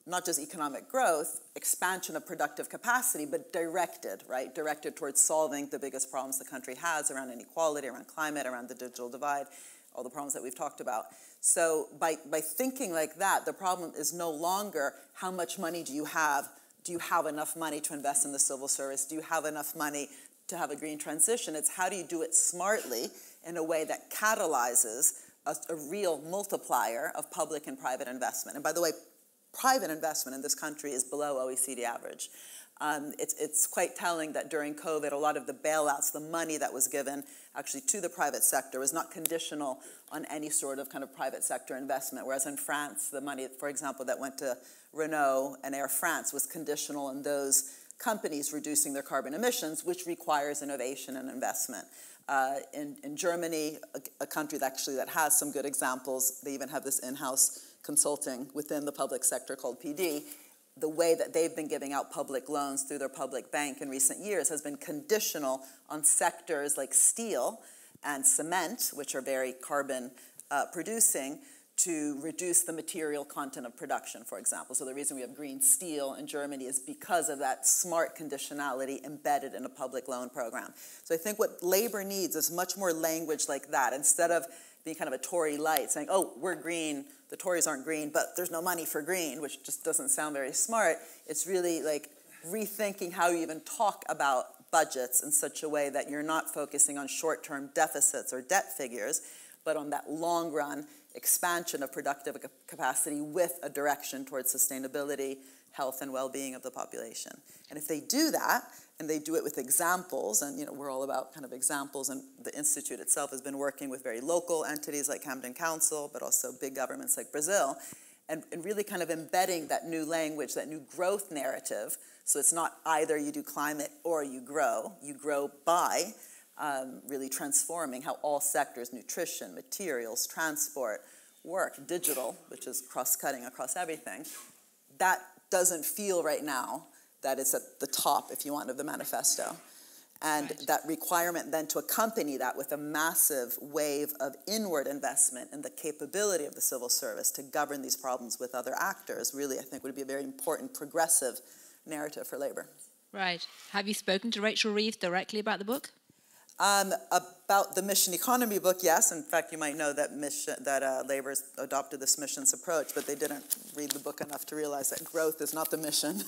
not just economic growth, expansion of productive capacity, but directed, right? Directed towards solving the biggest problems the country has around inequality, around climate, around the digital divide, all the problems that we've talked about. So by, by thinking like that, the problem is no longer how much money do you have? Do you have enough money to invest in the civil service? Do you have enough money to have a green transition? It's how do you do it smartly in a way that catalyzes a, a real multiplier of public and private investment. And by the way, private investment in this country is below OECD average. Um, it's, it's quite telling that during COVID, a lot of the bailouts, the money that was given actually to the private sector was not conditional on any sort of kind of private sector investment. Whereas in France, the money, for example, that went to Renault and Air France was conditional on those companies reducing their carbon emissions, which requires innovation and investment. Uh, in, in, Germany, a, a, country that actually that has some good examples, they even have this in-house consulting within the public sector called PD. The way that they've been giving out public loans through their public bank in recent years has been conditional on sectors like steel and cement, which are very carbon uh, producing, to reduce the material content of production, for example. So the reason we have green steel in Germany is because of that smart conditionality embedded in a public loan program. So I think what labor needs is much more language like that. Instead of being kind of a Tory light, saying, oh, we're green, the Tories aren't green, but there's no money for green, which just doesn't sound very smart. It's really like rethinking how you even talk about budgets in such a way that you're not focusing on short term deficits or debt figures, but on that long run expansion of productive capacity with a direction towards sustainability, health, and well being of the population. And if they do that, and they do it with examples, and you know, we're all about kind of examples, and the Institute itself has been working with very local entities like Camden Council, but also big governments like Brazil, and, and really kind of embedding that new language, that new growth narrative so it's not either you do climate or you grow. You grow by um, really transforming how all sectors nutrition, materials, transport, work, digital, which is cross cutting across everything that doesn't feel right now that it's at the top, if you want, of the manifesto. And right. that requirement then to accompany that with a massive wave of inward investment in the capability of the civil service to govern these problems with other actors really, I think, would be a very important progressive narrative for labor. Right. Have you spoken to Rachel Reeves directly about the book? Um, about the mission economy book, yes. In fact, you might know that mission that uh, adopted this missions approach, but they didn't read the book enough to realize that growth is not the mission.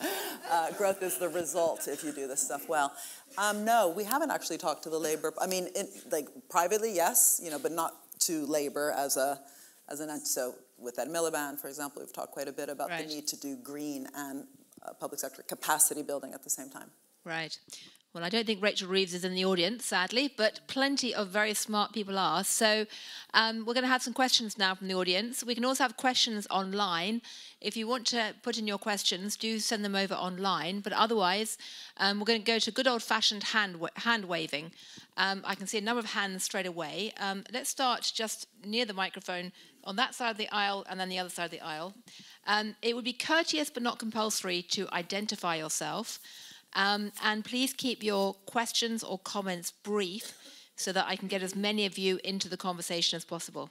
[LAUGHS] uh, growth is the result if you do this stuff well. Um, no, we haven't actually talked to the Labour. I mean, in, like privately, yes, you know, but not to Labour as a as an so with Ed Miliband, for example, we've talked quite a bit about right. the need to do green and uh, public sector capacity building at the same time. Right. Well, I don't think Rachel Reeves is in the audience, sadly, but plenty of very smart people are. So um, we're going to have some questions now from the audience. We can also have questions online. If you want to put in your questions, do send them over online. But otherwise, um, we're going to go to good old fashioned hand, wa- hand waving. Um, I can see a number of hands straight away. Um, let's start just near the microphone on that side of the aisle and then the other side of the aisle. Um, it would be courteous but not compulsory to identify yourself. Um, and please keep your questions or comments brief so that I can get as many of you into the conversation as possible.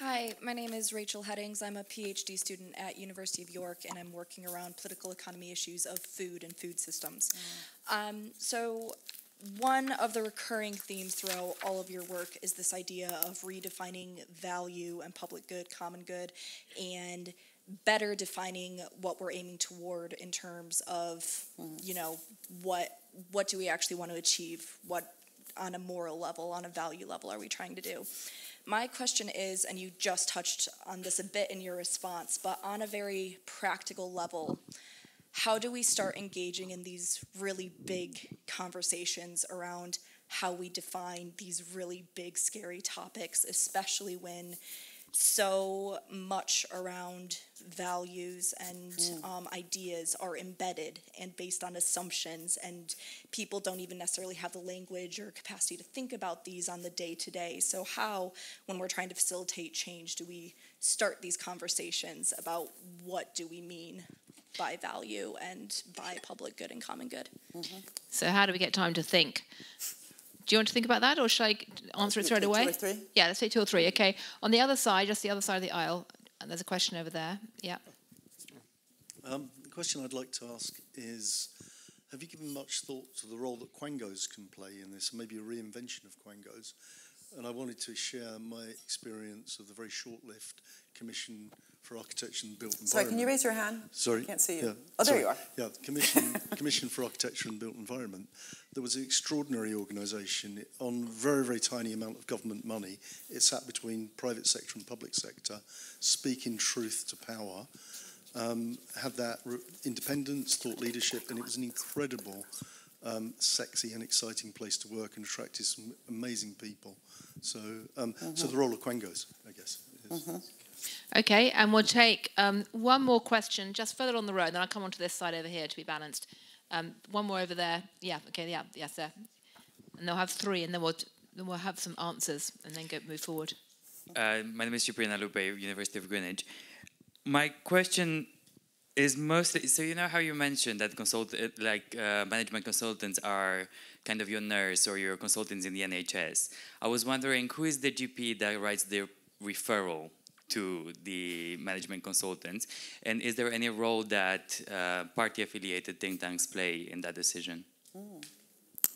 Hi, my name is Rachel Headings. I'm a PhD student at University of York, and I'm working around political economy issues of food and food systems. Mm. Um, so, one of the recurring themes throughout all of your work is this idea of redefining value and public good, common good, and better defining what we're aiming toward in terms of mm-hmm. you know what what do we actually want to achieve what on a moral level on a value level are we trying to do my question is and you just touched on this a bit in your response but on a very practical level how do we start engaging in these really big conversations around how we define these really big scary topics especially when so much around values and mm. um, ideas are embedded and based on assumptions, and people don't even necessarily have the language or capacity to think about these on the day to day. So, how, when we're trying to facilitate change, do we start these conversations about what do we mean by value and by public good and common good? Mm-hmm. So, how do we get time to think? Do you want to think about that, or should I answer it straight away? Two or three. Yeah, let's say two or three. Okay. On the other side, just the other side of the aisle, and there's a question over there. Yeah. Um, the question I'd like to ask is: Have you given much thought to the role that quangos can play in this, maybe a reinvention of quangos? And I wanted to share my experience of the very short-lived Commission for Architecture and Built Environment. Sorry, can you raise your hand? Sorry. I can't see you. Yeah, oh, there sorry. you are. Yeah, Commission, [LAUGHS] Commission for Architecture and Built Environment. There was an extraordinary organisation on very, very tiny amount of government money. It sat between private sector and public sector, speaking truth to power. Um, had that independence, thought leadership, and it was an incredible, um, sexy and exciting place to work and attracted some amazing people. So, um, mm-hmm. so the role of Quangos, I guess. Mm-hmm. Okay, and we'll take um, one more question just further on the road, then I'll come on to this side over here to be balanced. Um, one more over there. Yeah, okay, yeah, yes, there. And they'll have three, and then we'll, then we'll have some answers, and then go move forward. Uh, my name is Cipriana Lupe, University of Greenwich. My question is mostly so you know how you mentioned that consult like uh, management consultants are kind of your nurse or your consultants in the NHS. I was wondering who is the GP that writes the referral to the management consultants? And is there any role that uh, party affiliated think tanks play in that decision? Mm,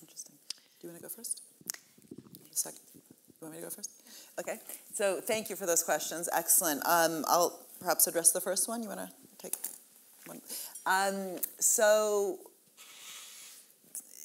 interesting. Do you want to go first? A second. You want me to go first? Okay. So thank you for those questions. Excellent. Um, I'll perhaps address the first one. You want to take one? Um, so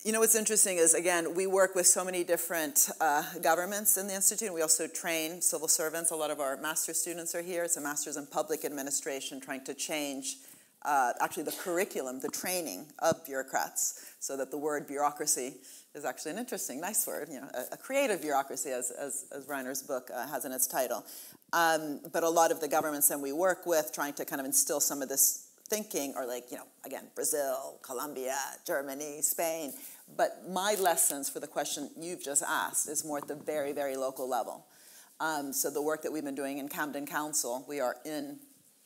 you know what's interesting is, again, we work with so many different uh, governments in the Institute. We also train civil servants. A lot of our master students are here. It's a master's in public administration trying to change uh, actually the curriculum, the training of bureaucrats, so that the word bureaucracy is actually an interesting, nice word, you know, a, a creative bureaucracy, as, as, as Rainer's book uh, has in its title. Um, but a lot of the governments that we work with trying to kind of instill some of this thinking are like, you know, again, Brazil, Colombia, Germany, Spain, but my lessons for the question you've just asked is more at the very, very local level. Um, so the work that we've been doing in Camden Council, we are in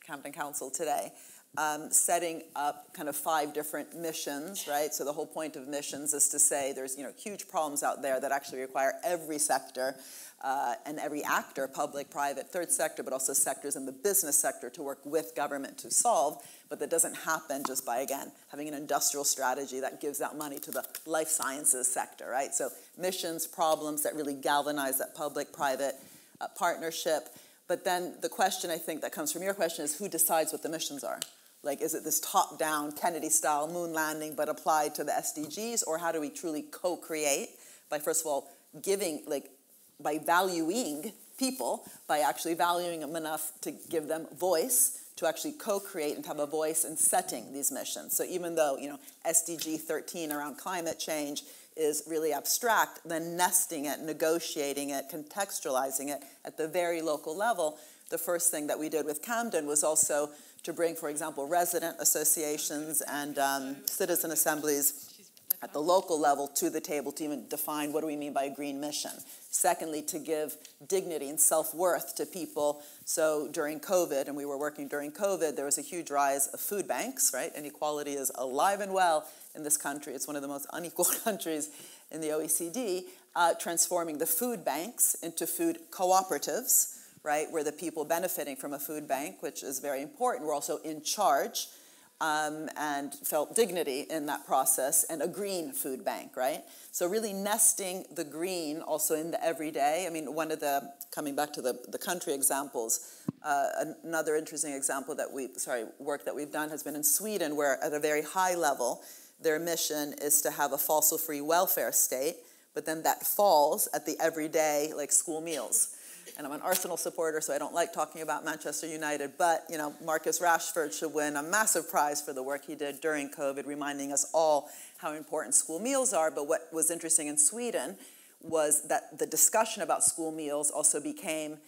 Camden Council today, um, setting up kind of five different missions, right? So the whole point of missions is to say there's you know huge problems out there that actually require every sector uh, and every actor, public, private, third sector, but also sectors in the business sector to work with government to solve but that doesn't happen just by, again, having an industrial strategy that gives that money to the life sciences sector, right? So missions, problems that really galvanize that public-private uh, partnership. But then the question I think that comes from your question is who decides what the missions are? Like, is it this top down, Kennedy style moon landing, but applied to the SDGs? Or how do we truly co create by, first of all, giving, like, by valuing people, by actually valuing them enough to give them voice, to actually co-create and have a voice in setting these missions. So even though, you know, SDG 13 around climate change is really abstract, then nesting it, negotiating it, contextualizing it at the very local level, the first thing that we did with Camden was also to bring, for example, resident associations and um, citizen assemblies at the local level to the table to even define what do we mean by a green mission. Secondly, to give dignity and self worth to people. So during COVID, and we were working during COVID, there was a huge rise of food banks, right? Inequality is alive and well in this country. It's one of the most [LAUGHS] unequal countries in the OECD, uh, transforming the food banks into food cooperatives, right? Where the people benefiting from a food bank, which is very important, were also in charge um, and felt dignity in that process, and a green food bank, right? So really nesting the green also in the everyday. I mean, one of the, coming back to the, the country examples, uh, another interesting example that we, sorry, work that we've done has been in Sweden, where at a very high level, their mission is to have a fossil-free welfare state, but then that falls at the everyday, like school meals and I'm an Arsenal supporter, so I don't like talking about Manchester United, but you know, Marcus Rashford should win a massive prize for the work he did during COVID, reminding us all how important school meals are. But what was interesting in Sweden was that the discussion about school meals also became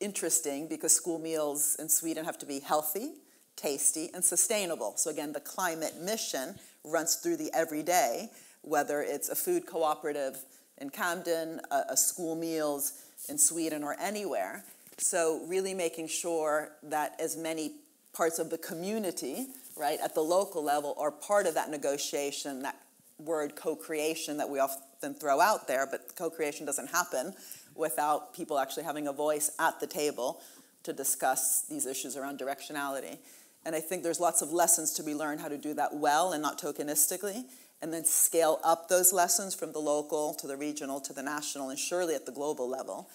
interesting because school meals in Sweden have to be healthy, tasty, and sustainable. So again, the climate mission runs through the everyday, whether it's a food cooperative in Camden, a, a school meals, in Sweden or anywhere. So really making sure that as many parts of the community, right, at the local level are part of that negotiation, that word co-creation that we often throw out there, but co-creation doesn't happen without people actually having a voice at the table to discuss these issues around directionality. And I think there's lots of lessons to be learned how to do that well and not tokenistically, and then scale up those lessons from the local to the regional to the national and surely at the global level.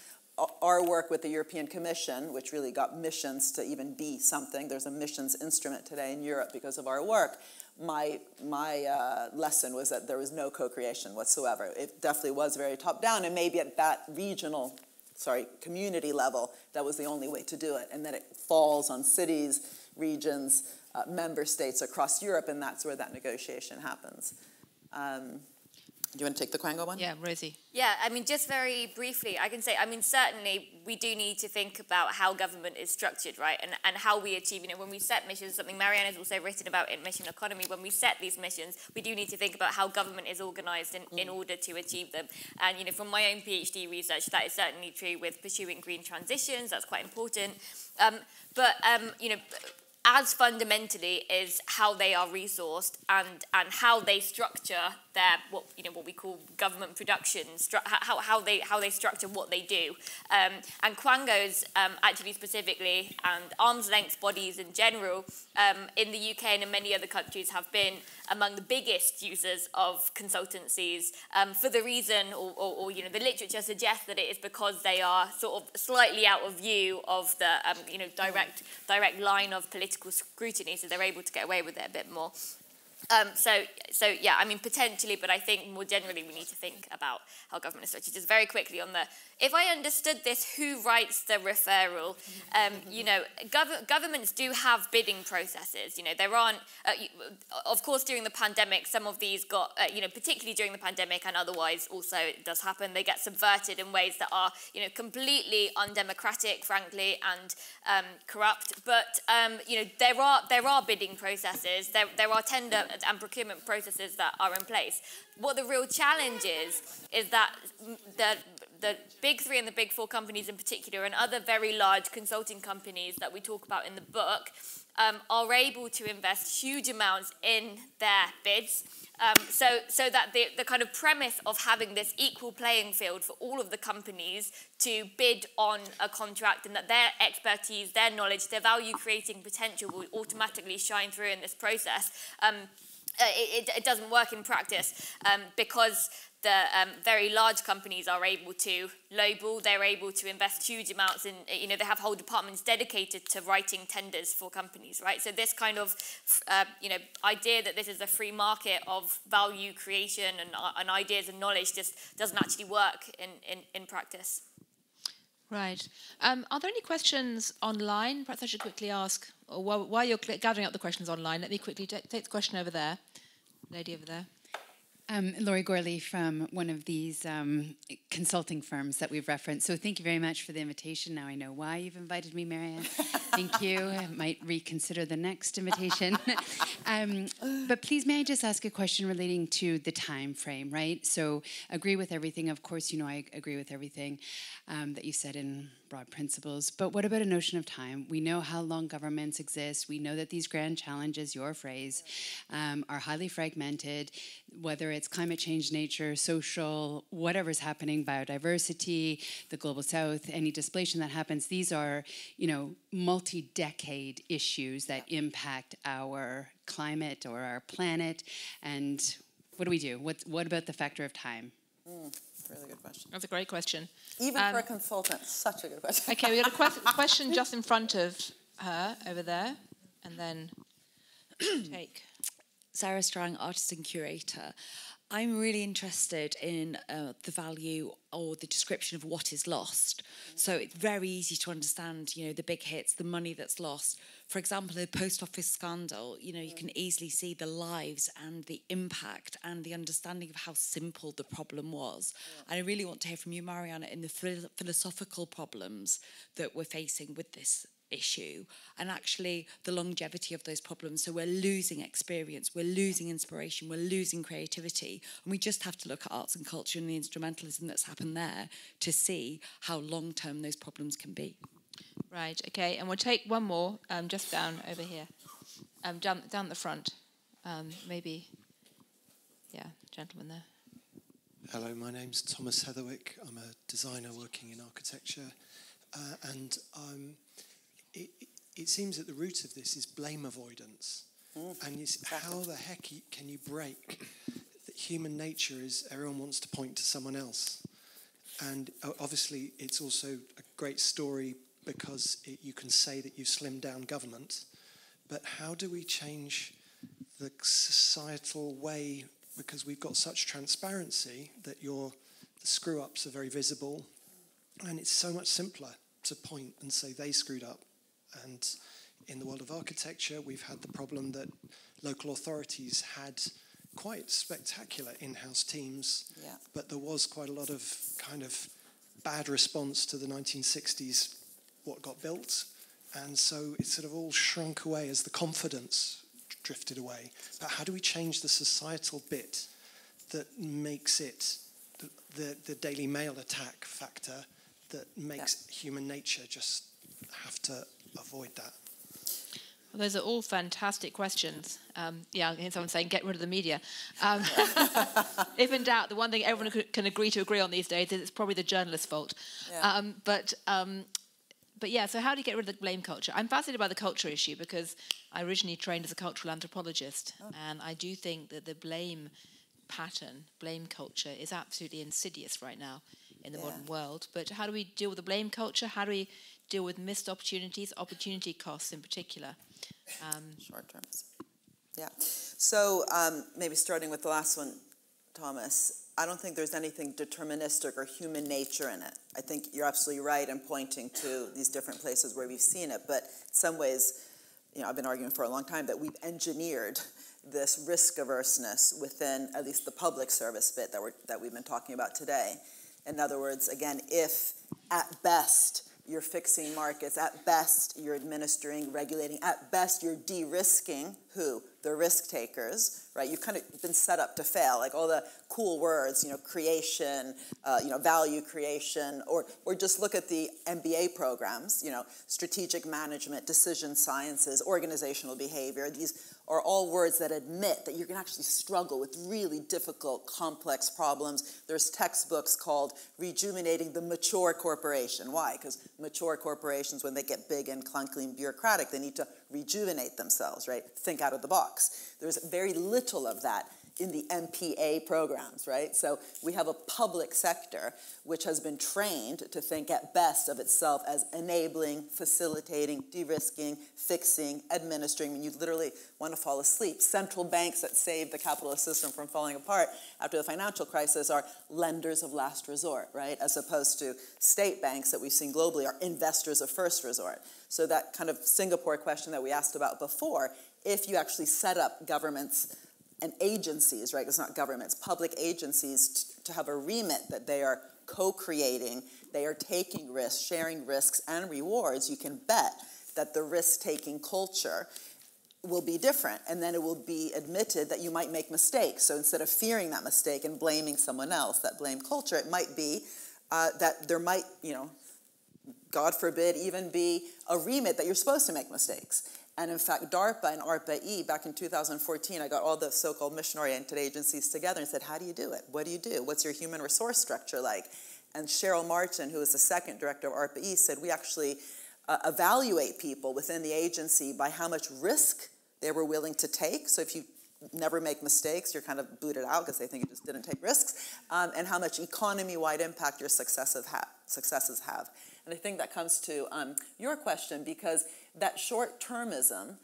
Our work with the European Commission, which really got missions to even be something, there's a missions instrument today in Europe because of our work. My, my uh, lesson was that there was no co creation whatsoever. It definitely was very top down, and maybe at that regional, sorry, community level, that was the only way to do it. And then it falls on cities, regions, uh, member states across Europe, and that's where that negotiation happens. Um, do you want to take the Quango one? Yeah, Rosie. Yeah, I mean, just very briefly, I can say, I mean, certainly we do need to think about how government is structured, right? And, and how we achieve, you know, when we set missions, something Mariana has also written about in Mission Economy, when we set these missions, we do need to think about how government is organised in, mm. in order to achieve them. And, you know, from my own PhD research, that is certainly true with pursuing green transitions, that's quite important. Um, but, um, you know, as fundamentally is how they are resourced and, and how they structure their what you know what we call government production, how, how they how they structure what they do, um, and Quangos um, actually specifically and arm's length bodies in general um, in the UK and in many other countries have been among the biggest users of consultancies um, for the reason or, or, or, you know the literature suggests that it is because they are sort of slightly out of view of the um, you know direct direct line of political scrutiny, so they're able to get away with it a bit more. Um, so, so yeah, I mean potentially, but I think more generally we need to think about how government is structured. Just very quickly on the, if I understood this, who writes the referral? Um, you know, gov- governments do have bidding processes. You know, there aren't, uh, you, of course, during the pandemic, some of these got, uh, you know, particularly during the pandemic and otherwise, also it does happen. They get subverted in ways that are, you know, completely undemocratic, frankly, and um, corrupt. But um, you know, there are there are bidding processes. There there are tender and procurement processes that are in place. What the real challenge is, is that the, the big three and the big four companies in particular, and other very large consulting companies that we talk about in the book, um, are able to invest huge amounts in their bids. Um, so, so that the, the kind of premise of having this equal playing field for all of the companies to bid on a contract and that their expertise, their knowledge, their value creating potential will automatically shine through in this process. Um, uh, it, it, doesn't work in practice um, because the um, very large companies are able to lowball, they're able to invest huge amounts in, you know, they have whole departments dedicated to writing tenders for companies, right? So this kind of, uh, you know, idea that this is a free market of value creation and, uh, and ideas and knowledge just doesn't actually work in, in, in practice. Right. Um, are there any questions online? Perhaps I should quickly ask, or while, while you're gathering up the questions online, let me quickly take the question over there. Lady over there. Um, Laurie Gorley from one of these um, consulting firms that we've referenced. So thank you very much for the invitation. Now I know why you've invited me, Mariana. thank you. I [LAUGHS] might reconsider the next invitation. [LAUGHS] um, but please, may I just ask a question relating to the time frame, right? So agree with everything. Of course, you know I agree with everything um, that you said in broad principles. But what about a notion of time? We know how long governments exist. We know that these grand challenges, your phrase, um, are highly fragmented, whether it's climate change, nature, social, whatever's happening, biodiversity, the global south, any displacement that happens. These are, you know, multi-decade issues that impact our climate or our planet. And what do we do? What, what about the factor of time? Mm really good question. That's a great question. Even um, for a consultant, such a good question. Okay, we got a [LAUGHS] que- question just in front of her over there, and then [CLEARS THROAT] take. Sarah Strang, artist and curator. I'm really interested in uh, the value or the description of what is lost. So it's very easy to understand, you know, the big hits, the money that's lost. For example, the post office scandal, you know, you mm. can easily see the lives and the impact and the understanding of how simple the problem was. And I really want to hear from you, Mariana, in the philosophical problems that we're facing with this issue and actually the longevity of those problems. So we're losing experience, we're losing inspiration, we're losing creativity. And we just have to look at arts and culture and the instrumentalism that's happened there to see how long term those problems can be. Right, okay. And we'll take one more um, just down over here, um, down, down the front. Um, maybe, yeah, gentleman there. Hello, my name's Thomas Heatherwick. I'm a designer working in architecture. Uh, and I'm it, it seems at the root of this is blame avoidance. Mm, and exactly. how the heck can you break that human nature is everyone wants to point to someone else? And obviously, it's also a great story because it, you can say that you've slimmed down government. But how do we change the societal way? Because we've got such transparency that your the screw ups are very visible, and it's so much simpler to point and say they screwed up and in the world of architecture, we've had the problem that local authorities had quite spectacular in-house teams, yeah. but there was quite a lot of kind of bad response to the 1960s, what got built, and so it sort of all shrunk away as the confidence drifted away. But how do we change the societal bit that makes it the, the, the Daily Mail attack factor that makes yeah. human nature just have to avoid that? Well, those are all fantastic questions. Um, yeah, I hear someone saying, get rid of the media. Um, [LAUGHS] if in doubt, the one thing everyone can agree to agree on these days is it's probably the journalist's fault. Yeah. Um, but, um, but yeah, so how do you get rid of the blame culture? I'm fascinated by the culture issue because I originally trained as a cultural anthropologist, oh. and I do think that the blame pattern, blame culture, is absolutely insidious right now in the yeah. modern world. But how do we deal with the blame culture? How do we deal with missed opportunities, opportunity costs in particular. Um, Short terms. Yeah. So um, maybe starting with the last one, Thomas, I don't think there's anything deterministic or human nature in it. I think you're absolutely right in pointing to these different places where we've seen it, but in some ways, you know, I've been arguing for a long time that we've engineered this risk averseness within at least the public service bit that, we're, that we've been talking about today. In other words, again, if at best you're fixing markets. At best, you're administering, regulating. At best, you're de-risking who? The risk takers, right? You've kind of been set up to fail. Like all the cool words, you know, creation, uh, you know, value creation, or or just look at the MBA programs, you know, strategic management, decision sciences, organizational behavior. These are all words that admit that you can actually struggle with really difficult, complex problems. There's textbooks called Rejuvenating the Mature Corporation. Why? Because mature corporations, when they get big and clunky and bureaucratic, they need to rejuvenate themselves, right? Think out of the box. There's very little of that in the MPA programs, right? So we have a public sector which has been trained to think at best of itself as enabling, facilitating, de-risking, fixing, administering. I mean, you literally want to fall asleep. Central banks that saved the capitalist system from falling apart after the financial crisis are lenders of last resort, right? As opposed to state banks that we've seen globally are investors of first resort. So that kind of Singapore question that we asked about before, if you actually set up governments and agencies, right? It's not governments, public agencies to have a remit that they are co-creating, they are taking risks, sharing risks and rewards. You can bet that the risk-taking culture will be different, and then it will be admitted that you might make mistakes. So instead of fearing that mistake and blaming someone else, that blame culture, it might be uh, that there might, you know, God forbid, even be a remit that you're supposed to make mistakes. And in fact, DARPA and ARPA-E, back in 2014, I got all the so-called mission-oriented agencies together and said, how do you do it? What do you do? What's your human resource structure like? And Cheryl Martin, who was the second director of ARPA-E, said, we actually uh, evaluate people within the agency by how much risk they were willing to take. So if you never make mistakes, you're kind of booted out because they think you just didn't take risks, um, and how much economy-wide impact your successes, ha- successes have. And I think that comes to um, your question because that short termism,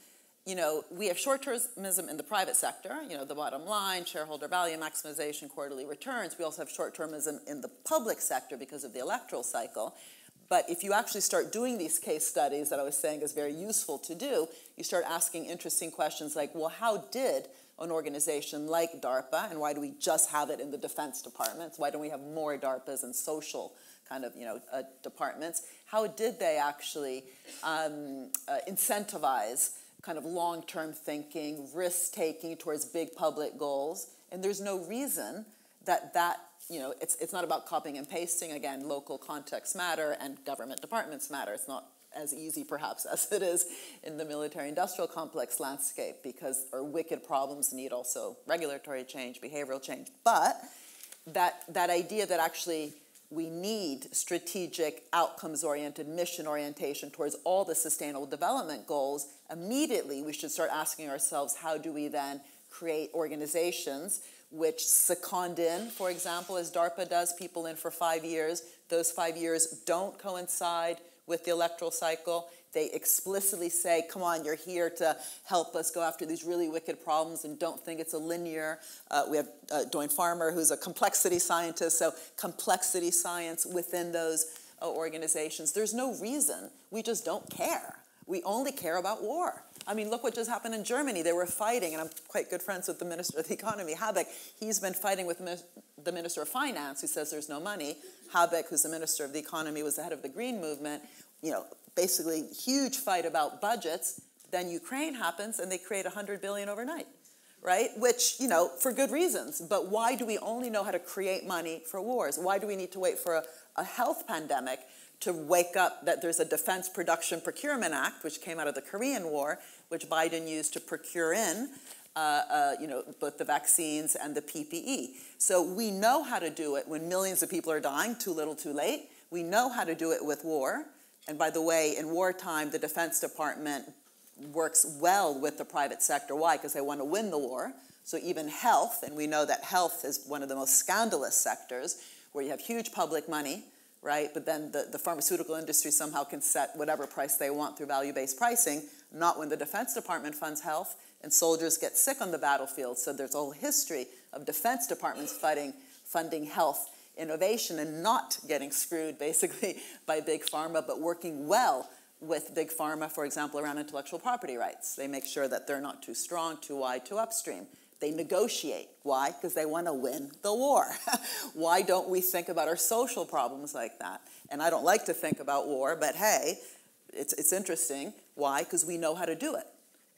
you know, we have short termism in the private sector, you know, the bottom line, shareholder value maximization, quarterly returns. We also have short termism in the public sector because of the electoral cycle. But if you actually start doing these case studies that I was saying is very useful to do, you start asking interesting questions like, well, how did an organization like DARPA, and why do we just have it in the Defense Department? Why don't we have more DARPAs in social kind of, you know, uh, departments? how did they actually um, uh, incentivize kind of long-term thinking, risk-taking towards big public goals? And there's no reason that that you know, it's, it's not about copying and pasting. Again, local contexts matter and government departments matter. It's not as easy, perhaps, [LAUGHS] as it is in the military-industrial complex landscape because our wicked problems need also regulatory change, behavioral change. But that, that idea that actually we need strategic, outcomes oriented, mission orientation towards all the sustainable development goals, immediately we should start asking ourselves how do we then create organizations which second in, for example, as DARPA does, people in for five years. Those five years don't coincide with the electoral cycle. They explicitly say, come on, you're here to help us go after these really wicked problems and don't think it's a linear. Uh, we have uh, Doyne Farmer, who's a complexity scientist, so complexity science within those uh, organizations. There's no reason. We just don't care. We only care about war. I mean, look what just happened in Germany. They were fighting, and I'm quite good friends with the Minister of the Economy, Habeck. He's been fighting with the Minister of Finance, who says there's no money. Habeck, who's the Minister of the Economy, was the head of the Green Movement. You know, basically huge fight about budgets. Then Ukraine happens and they create 100 billion overnight, right? Which, you know, for good reasons. But why do we only know how to create money for wars? Why do we need to wait for a, a health pandemic to wake up that there's a Defense Production Procurement Act, which came out of the Korean War, which Biden used to procure in, uh, uh, you know, both the vaccines and the PPE. So we know how to do it when millions of people are dying, too little, too late. We know how to do it with war. And by the way, in wartime, the Defense Department works well with the private sector. Why? Because they want to win the war. So even health, and we know that health is one of the most scandalous sectors where you have huge public money, right? But then the, the pharmaceutical industry somehow can set whatever price they want through value based pricing, not when the Defense Department funds health and soldiers get sick on the battlefield. So there's a whole history of Defense Departments fighting, funding health innovation and not getting screwed basically [LAUGHS] by big pharma, but working well with big pharma, for example, around intellectual property rights. They make sure that they're not too strong, too wide, too upstream. They negotiate. Why? Because they want to win the war. [LAUGHS] Why don't we think about our social problems like that? And I don't like to think about war, but hey, it's, it's interesting. Why? Because we know how to do it.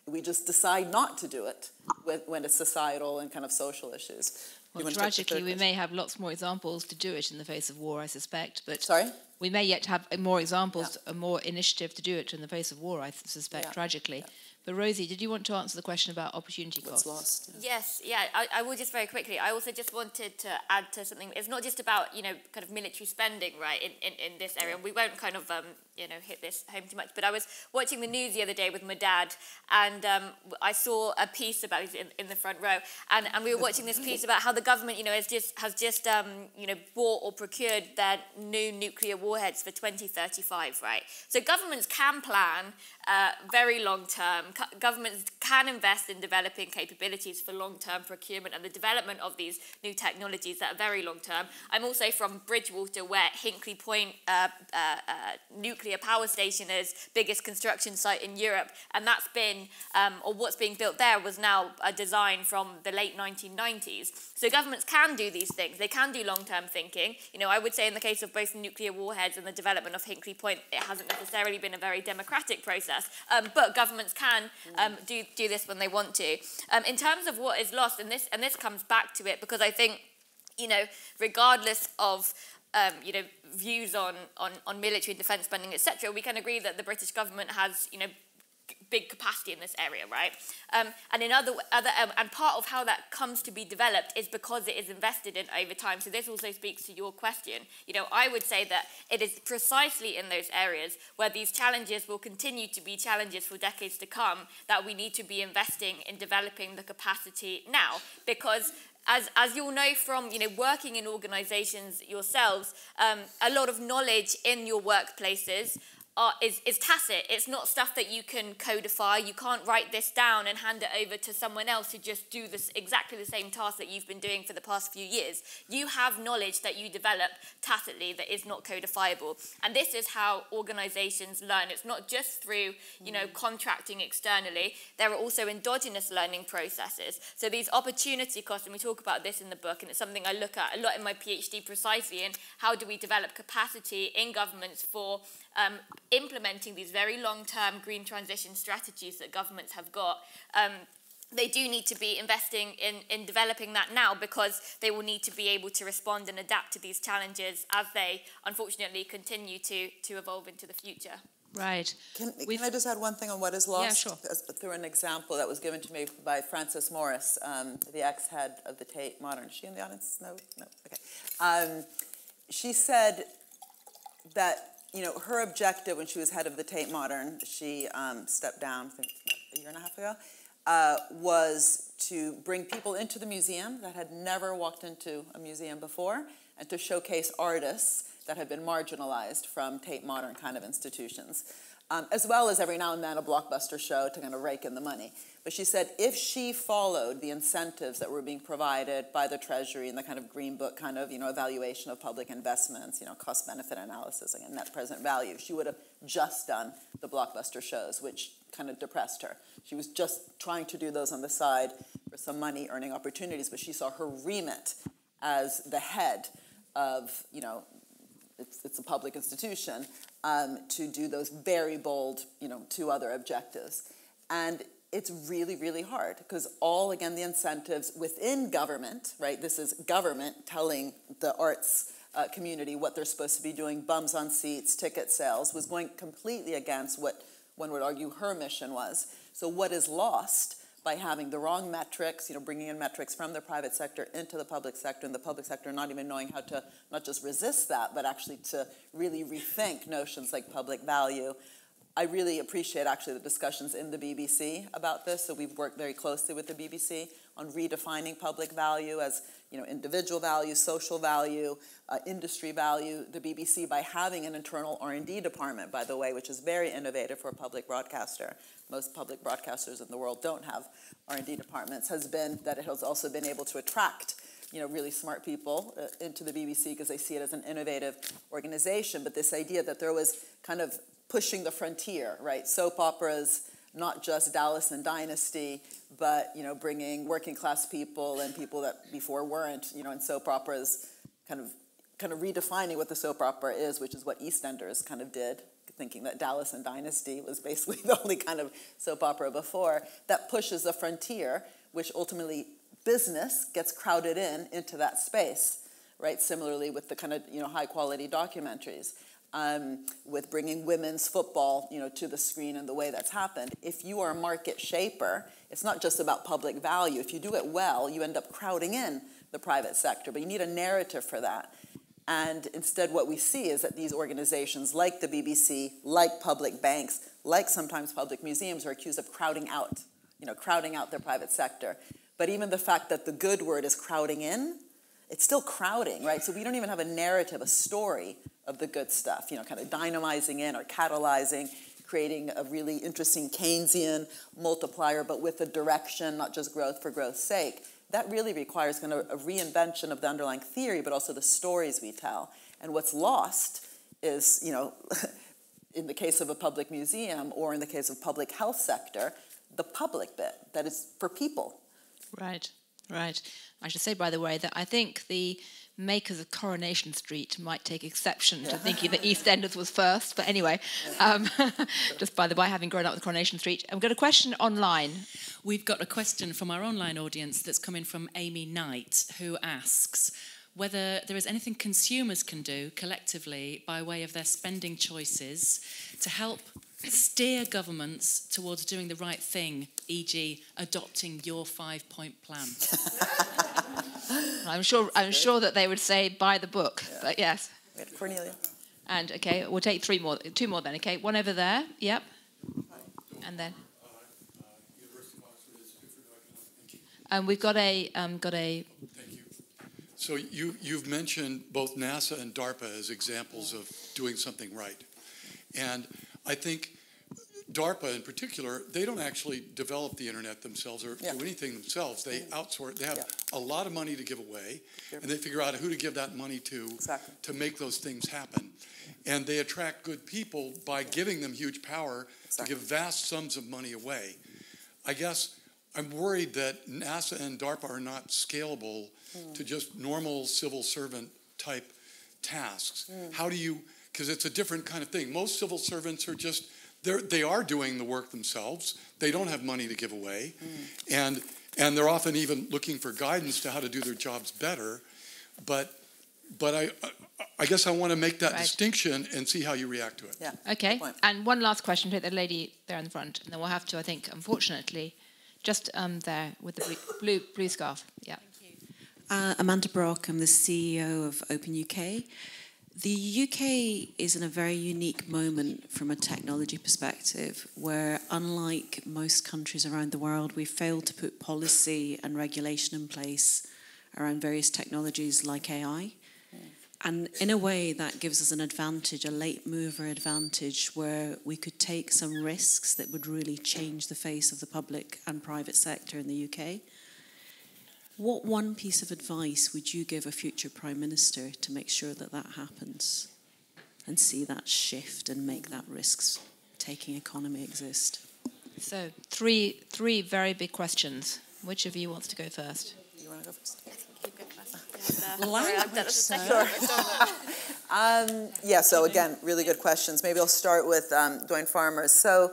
We just decide not to do it when, when it's societal and kind of social issues. Well, tragically, we may have lots more examples to do it in the face of war, I suspect. But sorry, we may yet have more examples, yeah. more initiative to do it in the face of war. I suspect, yeah. tragically. Yeah. But Rosie, did you want to answer the question about opportunity What's costs? Lost, yeah. Yes, yeah, I, I, will just very quickly. I also just wanted to add to something. It's not just about you know kind of military spending, right, in, in, in this area. We won't kind of um, you know hit this home too much. But I was watching the news the other day with my dad, and um, I saw a piece about in, in the front row, and, and we were watching this piece about how the government you know has just has just um, you know bought or procured their new nuclear warheads for 2035, right? So governments can plan very long term. governments can invest in developing capabilities for long term procurement and the development of these new technologies that are very long term. I'm also from Bridgewater, where Hinkley Point uh, uh, uh, nuclear power station is biggest construction site in Europe, and that's been, um, or what's being built there was now a design from the late 1990s. So governments can do these things. They can do long term thinking. You know, I would say in the case of both nuclear warheads and the development of Hinkley Point, it hasn't necessarily been a very democratic process process. Um, but governments can um, do, do this when they want to. Um, in terms of what is lost, and this, and this comes back to it because I think, you know, regardless of um, you know, views on, on, on military and defence spending, etc., we can agree that the British government has, you know, big capacity in this area, right? Um, and in other, other um, and part of how that comes to be developed is because it is invested in over time. So this also speaks to your question. You know, I would say that it is precisely in those areas where these challenges will continue to be challenges for decades to come that we need to be investing in developing the capacity now because as, as you'll know from you know, working in organizations yourselves, um, a lot of knowledge in your workplaces are, is, is tacit. It's not stuff that you can codify. You can't write this down and hand it over to someone else to just do this exactly the same task that you've been doing for the past few years. You have knowledge that you develop tacitly that is not codifiable. And this is how organizations learn. It's not just through, you know, mm. contracting externally. There are also endogenous learning processes. So these opportunity costs, and we talk about this in the book, and it's something I look at a lot in my PhD precisely in how do we develop capacity in governments for um, implementing these very long-term green transition strategies that governments have got, um, they do need to be investing in, in developing that now because they will need to be able to respond and adapt to these challenges as they unfortunately continue to, to evolve into the future. Right. Can, can I just add one thing on what is lost? Yeah, sure. Through an example that was given to me by Frances Morris, um, the ex-head of the Tate Modern. Is she in the audience? No? No? Okay. Um, she said that you know, her objective when she was head of the Tate Modern, she um, stepped down, I think a year and a half ago, uh, was to bring people into the museum that had never walked into a museum before and to showcase artists that had been marginalized from Tate Modern kind of institutions, um, as well as every now and then a blockbuster show to kind of rake in the money. But she said if she followed the incentives that were being provided by the Treasury and the kind of green book kind of, you know, evaluation of public investments, you know, cost benefit analysis and net present value, she would have just done the blockbuster shows, which kind of depressed her. She was just trying to do those on the side for some money earning opportunities, but she saw her remit as the head of, you know, it's, it's a public institution, um, to do those very bold, you know, two other objectives. And it's really, really hard because all, again, the incentives within government, right? This is government telling the arts uh, community what they're supposed to be doing, bums on seats, ticket sales, was going completely against what one would argue her mission was. So, what is lost by having the wrong metrics, you know, bringing in metrics from the private sector into the public sector, and the public sector not even knowing how to not just resist that, but actually to really rethink notions like public value, I really appreciate actually the discussions in the BBC about this. So we've worked very closely with the BBC on redefining public value as you know individual value, social value, uh, industry value. The BBC, by having an internal R&D department, by the way, which is very innovative for a public broadcaster. Most public broadcasters in the world don't have R&D departments. Has been that it has also been able to attract you know, really smart people uh, into the BBC because they see it as an innovative organization. But this idea that there was kind of pushing the frontier, right? Soap operas, not just Dallas and Dynasty, but you know, bringing working class people and people that before weren't, you know, in soap operas, kind of, kind of redefining what the soap opera is, which is what EastEnders kind of did, thinking that Dallas and Dynasty was basically [LAUGHS] the only kind of soap opera before. That pushes the frontier, which ultimately business gets crowded in into that space, right? Similarly with the kind of you know high quality documentaries um, with bringing women's football, you know, to the screen and the way that's happened. If you are a market shaper, it's not just about public value. If you do it well, you end up crowding in the private sector, but you need a narrative for that. And instead, what we see is that these organizations, like the BBC, like public banks, like sometimes public museums, are accused of crowding out, you know, crowding out their private sector. But even the fact that the good word is crowding in, it's still crowding, right? So we don't even have a narrative, a story of the good stuff, you know, kind of dynamizing in or catalyzing, creating a really interesting Keynesian multiplier, but with a direction, not just growth for growth's sake. That really requires kind of a reinvention of the underlying theory, but also the stories we tell. And what's lost is, you know, [LAUGHS] in the case of a public museum or in the case of public health sector, the public bit that is for people. Right, right. I should say, by the way, that I think the makers of Coronation Street might take exception to [LAUGHS] thinking that EastEnders was first. But anyway, um, [LAUGHS] just by the by, having grown up with Coronation Street, I've got a question online. We've got a question from our online audience that's coming from Amy Knight, who asks whether there is anything consumers can do collectively by way of their spending choices to help steer governments towards doing the right thing, e.g., adopting your five point plan? [LAUGHS] [LAUGHS] I'm sure. I'm sure that they would say buy the book. Yeah. But yes. Cornelia. And okay, we'll take three more, two more then. Okay, one over there. Yep. And then. And we've got a um, got a. Thank you. So you you've mentioned both NASA and DARPA as examples of doing something right, and I think DARPA in particular, they don't actually develop the internet themselves or yeah. do anything themselves. They mm-hmm. outsource. They have yeah. a lot of money to give away, and they figure out who to give that money to exactly. to make those things happen. And they attract good people by giving them huge power exactly. to give vast sums of money away. I guess I'm worried that NASA and DARPA are not scalable mm. to just normal civil servant type tasks. Mm. How do you? Because it's a different kind of thing. Most civil servants are just they're, they are doing the work themselves. They don't have money to give away. Mm. And, and they're often even looking for guidance to how to do their jobs better. But, but I, I guess I want to make that right. distinction and see how you react to it. Yeah. Okay. And one last question to the lady there in the front. And then we'll have to, I think, unfortunately, just um, there with the blue, blue scarf. Yeah. Uh, Amanda Brock, I'm the CEO of Open UK. The UK is in a very unique moment from a technology perspective, where, unlike most countries around the world, we've failed to put policy and regulation in place around various technologies like AI. And in a way, that gives us an advantage, a late mover advantage, where we could take some risks that would really change the face of the public and private sector in the UK. What one piece of advice would you give a future Prime Minister to make sure that that happens and see that shift and make that risks taking economy exist? So, three, three very big questions. Which of you wants to go first? You want to go first? [LAUGHS] [LAUGHS] um, yeah, so again, really good questions. Maybe I'll start with um, Doyne Farmer's. So,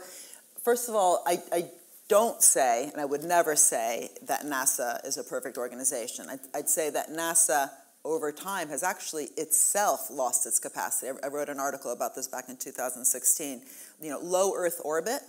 first of all, I, I don't say, and I would never say, that NASA is a perfect organization. I'd, I'd, say that NASA, over time, has actually itself lost its capacity. I, wrote an article about this back in 2016. You know, low Earth orbit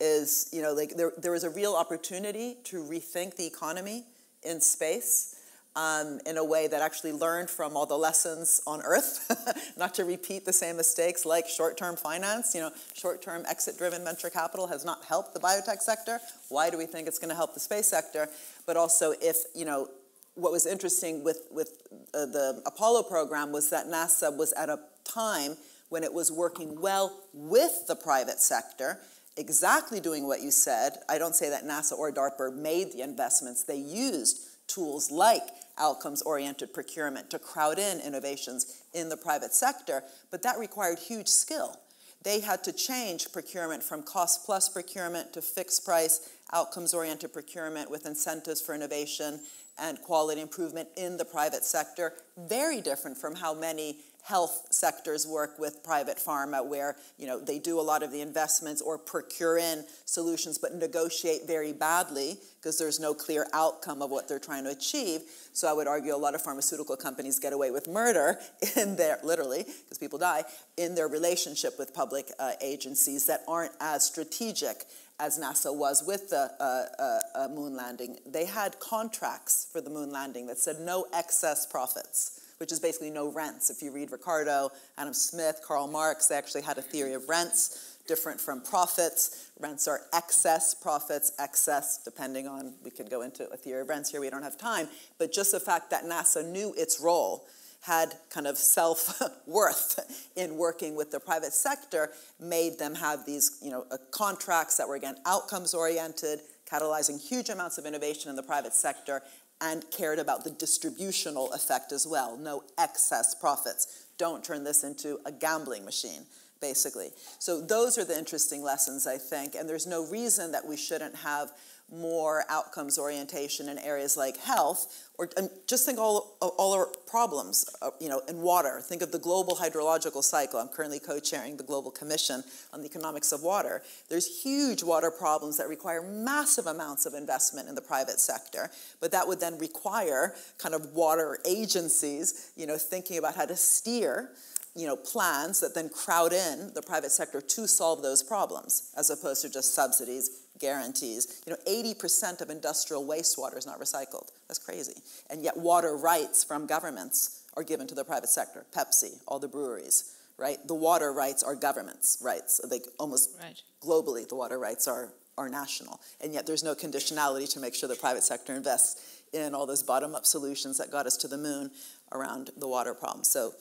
is, you know, like there, there is a real opportunity to rethink the economy in space um, in a way that actually learned from all the lessons on Earth, [LAUGHS] not to repeat the same mistakes like short-term finance. You know, short-term exit-driven venture capital has not helped the biotech sector. Why do we think it's going to help the space sector? But also, if you know, what was interesting with with uh, the Apollo program was that NASA was at a time when it was working well with the private sector exactly doing what you said. I don't say that NASA or DARPA made the investments. They used tools like outcomes oriented procurement to crowd in innovations in the private sector, but that required huge skill. they had to change procurement from cost plus procurement to fixed price, outcomes oriented procurement with incentives for innovation and quality improvement in the private sector. Very different from how many health sectors work with private pharma where you know they do a lot of the investments or procure in solutions but negotiate very badly because there's no clear outcome of what they're trying to achieve so i would argue a lot of pharmaceutical companies get away with murder [LAUGHS] in their literally because people die in their relationship with public uh, agencies that aren't as strategic as NASA was with the uh, uh, uh moon landing. They had contracts for the moon landing that said no excess profits which is basically no rents. If you read Ricardo, Adam Smith, Karl Marx, they actually had a theory of rents different from profits. Rents are excess profits, excess, depending on, we could go into a theory of rents here, we don't have time. But just the fact that NASA knew its role had kind of self worth [LAUGHS] in working with the private sector made them have these you know, uh, contracts that were, again, outcomes oriented, catalyzing huge amounts of innovation in the private sector, and cared about the distributional effect as well. No excess profits. Don't turn this into a gambling machine, basically. So, those are the interesting lessons, I think. And there's no reason that we shouldn't have more outcomes orientation in areas like health, or just think all all our problems, uh, you know, in water. Think of the global hydrological cycle. I'm currently co-chairing the Global Commission on the Economics of Water. There's huge water problems that require massive amounts of investment in the private sector, but that would then require kind of water agencies, you know, thinking about how to steer you know, plans that then crowd in the private sector to solve those problems, as opposed to just subsidies guarantees. You know, 80% of industrial wastewater is not recycled. That's crazy. And yet water rights from governments are given to the private sector. Pepsi, all the breweries, right? The water rights are governments' rights. Like almost right. globally, the water rights are, are national. And yet there's no conditionality to make sure the private sector invests in all those bottom-up solutions that got us to the moon around the water problem. So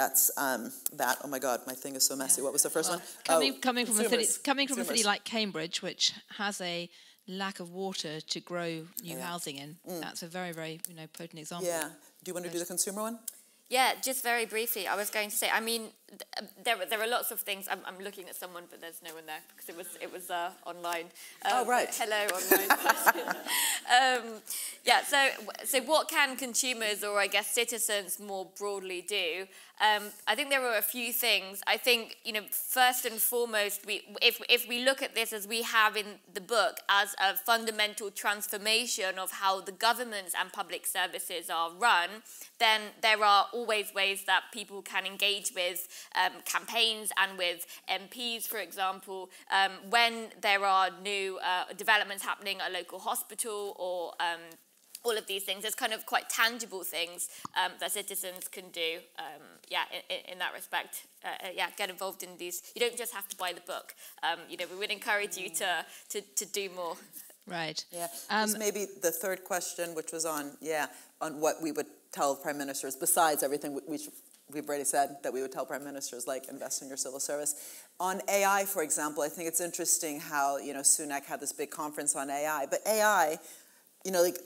that's um, that. Oh my God, my thing is so messy. What was the first well, one? Coming, oh, coming from a city, coming from consumers. a city like Cambridge, which has a lack of water to grow new yeah. housing in, mm. that's a very, very you know potent example. Yeah. Do you want to do the consumer one? Yeah, just very briefly, I was going to say. I mean, th- there there are lots of things. I'm, I'm looking at someone, but there's no one there because it was it was uh, online. Um, oh right. Hello, online. [LAUGHS] um, yeah. So so what can consumers or I guess citizens more broadly do? Um, I think there are a few things. I think you know first and foremost, we if if we look at this as we have in the book as a fundamental transformation of how the governments and public services are run, then there are always ways that people can engage with um, campaigns and with MPs, for example, um, when there are new uh, developments happening at a local hospital or um, all of these things. There's kind of quite tangible things um, that citizens can do, um, yeah, in, in, that respect. Uh, uh, yeah, get involved in these. You don't just have to buy the book. Um, you know, we would encourage you to, to, to do more. Right. Yeah. Um, maybe the third question, which was on, yeah, on what we would tell prime ministers, besides everything we, we've already said that we would tell prime ministers, like invest in your civil service. On AI, for example, I think it's interesting how, you know, Sunak had this big conference on AI, but AI, you know, like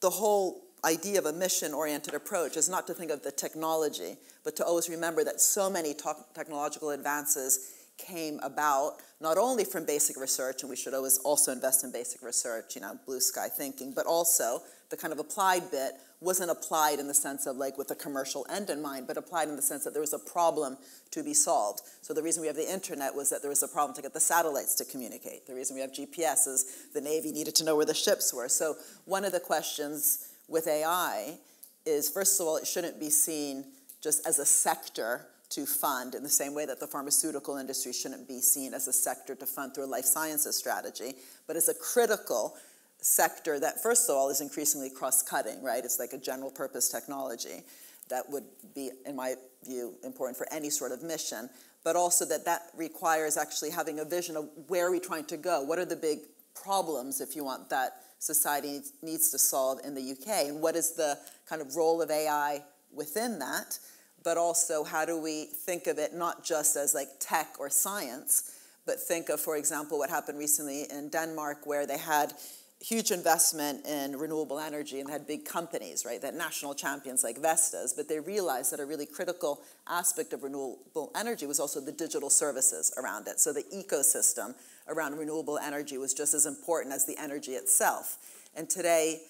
the whole idea of a mission-oriented approach is not to think of the technology, but to always remember that so many technological advances came about not only from basic research, and we should always also invest in basic research, you know, blue sky thinking, but also the kind of applied bit wasn't applied in the sense of like with a commercial end in mind, but applied in the sense that there was a problem to be solved. So the reason we have the internet was that there was a problem to get the satellites to communicate. The reason we have GPS is the Navy needed to know where the ships were. So one of the questions with AI is first of all, it shouldn't be seen just as a sector to fund in the same way that the pharmaceutical industry shouldn't be seen as a sector to fund through a life sciences strategy, but as a critical sector that, first of all, is increasingly cross cutting, right? It's like a general purpose technology that would be, in my view, important for any sort of mission, but also that that requires actually having a vision of where are we trying to go? What are the big problems, if you want, that society needs to solve in the UK? And what is the kind of role of AI within that? But also, how do we think of it not just as like tech or science, but think of, for example, what happened recently in Denmark, where they had huge investment in renewable energy and had big companies, right, that national champions like Vestas, but they realized that a really critical aspect of renewable energy was also the digital services around it. So the ecosystem around renewable energy was just as important as the energy itself. And today,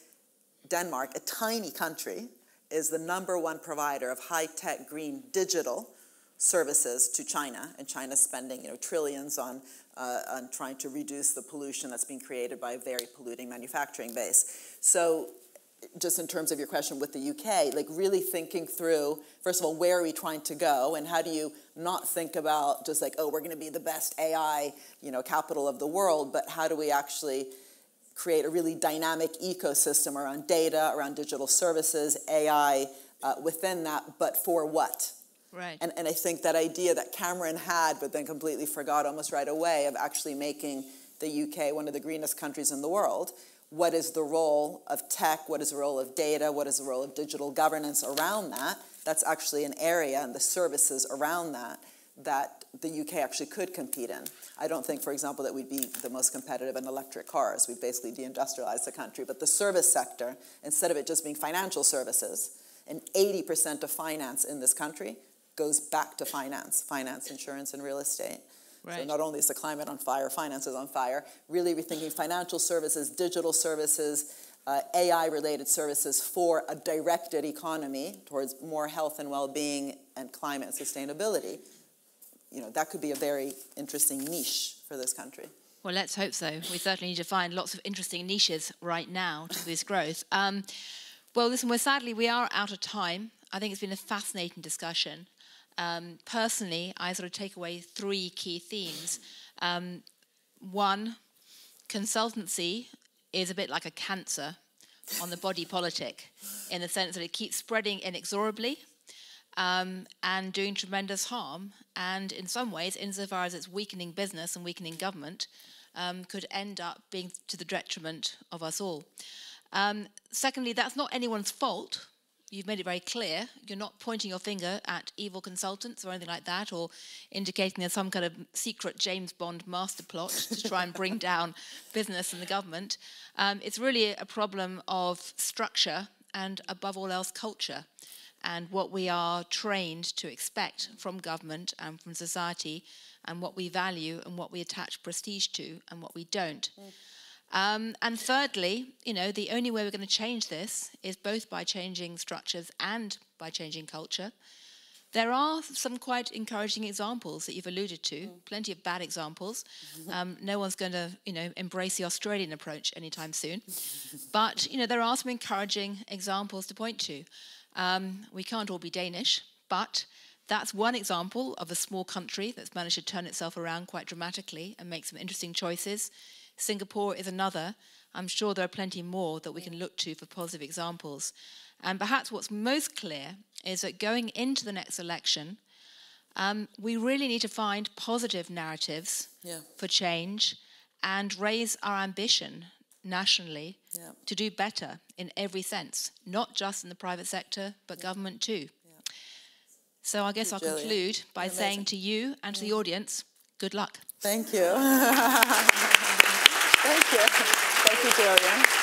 Denmark, a tiny country, is the number one provider of high-tech green digital services to China, and China's spending you know, trillions on, uh, on trying to reduce the pollution that's being created by a very polluting manufacturing base. So just in terms of your question with the UK, like really thinking through, first of all, where are we trying to go, and how do you not think about just like, oh, we're going to be the best AI, you know, capital of the world, but how do we actually create a really dynamic ecosystem around data, around digital services, AI uh, within that, but for what? Right. And, and I think that idea that Cameron had, but then completely forgot almost right away, of actually making the UK one of the greenest countries in the world. What is the role of tech? What is the role of data? What is the role of digital governance around that? That's actually an area and the services around that that the UK actually could compete in. I don't think, for example, that we'd be the most competitive in electric cars. We've basically deindustrialized the country. But the service sector, instead of it just being financial services, and 80% of finance in this country goes back to finance, finance, insurance, and real estate. Right. So not only is the climate on fire, finance is on fire, really rethinking financial services, digital services, uh, AI-related services for a directed economy towards more health and well-being and climate and sustainability. You know, that could be a very interesting niche for this country. Well, let's hope so. We certainly need to find lots of interesting niches right now to this growth. Um, well, listen, we're sadly we are out of time. I think it's been a fascinating discussion um, personally, I sort of take away three key themes. Um, one, consultancy is a bit like a cancer on the body politic in the sense that it keeps spreading inexorably um, and doing tremendous harm. And in some ways, insofar as it's weakening business and weakening government, um, could end up being to the detriment of us all. Um, secondly, that's not anyone's fault you've made it very clear. You're not pointing your finger at evil consultants or anything like that, or indicating there's some kind of secret James Bond master plot to try and bring down [LAUGHS] business and the government. Um, it's really a problem of structure and, above all else, culture. And what we are trained to expect from government and from society, and what we value and what we attach prestige to, and what we don't. Mm. Um, and thirdly, you know, the only way we're going to change this is both by changing structures and by changing culture. There are some quite encouraging examples that you've alluded to, mm. plenty of bad examples. Um, no one's going to, you know, embrace the Australian approach anytime soon. [LAUGHS] but, you know, there are some encouraging examples to point to. Um, we can't all be Danish, but that's one example of a small country that's managed to turn itself around quite dramatically and make some interesting choices. Singapore is another. I'm sure there are plenty more that we can look to for positive examples. And perhaps what's most clear is that going into the next election, um, we really need to find positive narratives yeah. for change and raise our ambition nationally yeah. to do better in every sense, not just in the private sector, but yeah. government too. So I guess I'll conclude by saying to you and to the audience, good luck. Thank you. [LAUGHS] Thank you. Thank you, Julian.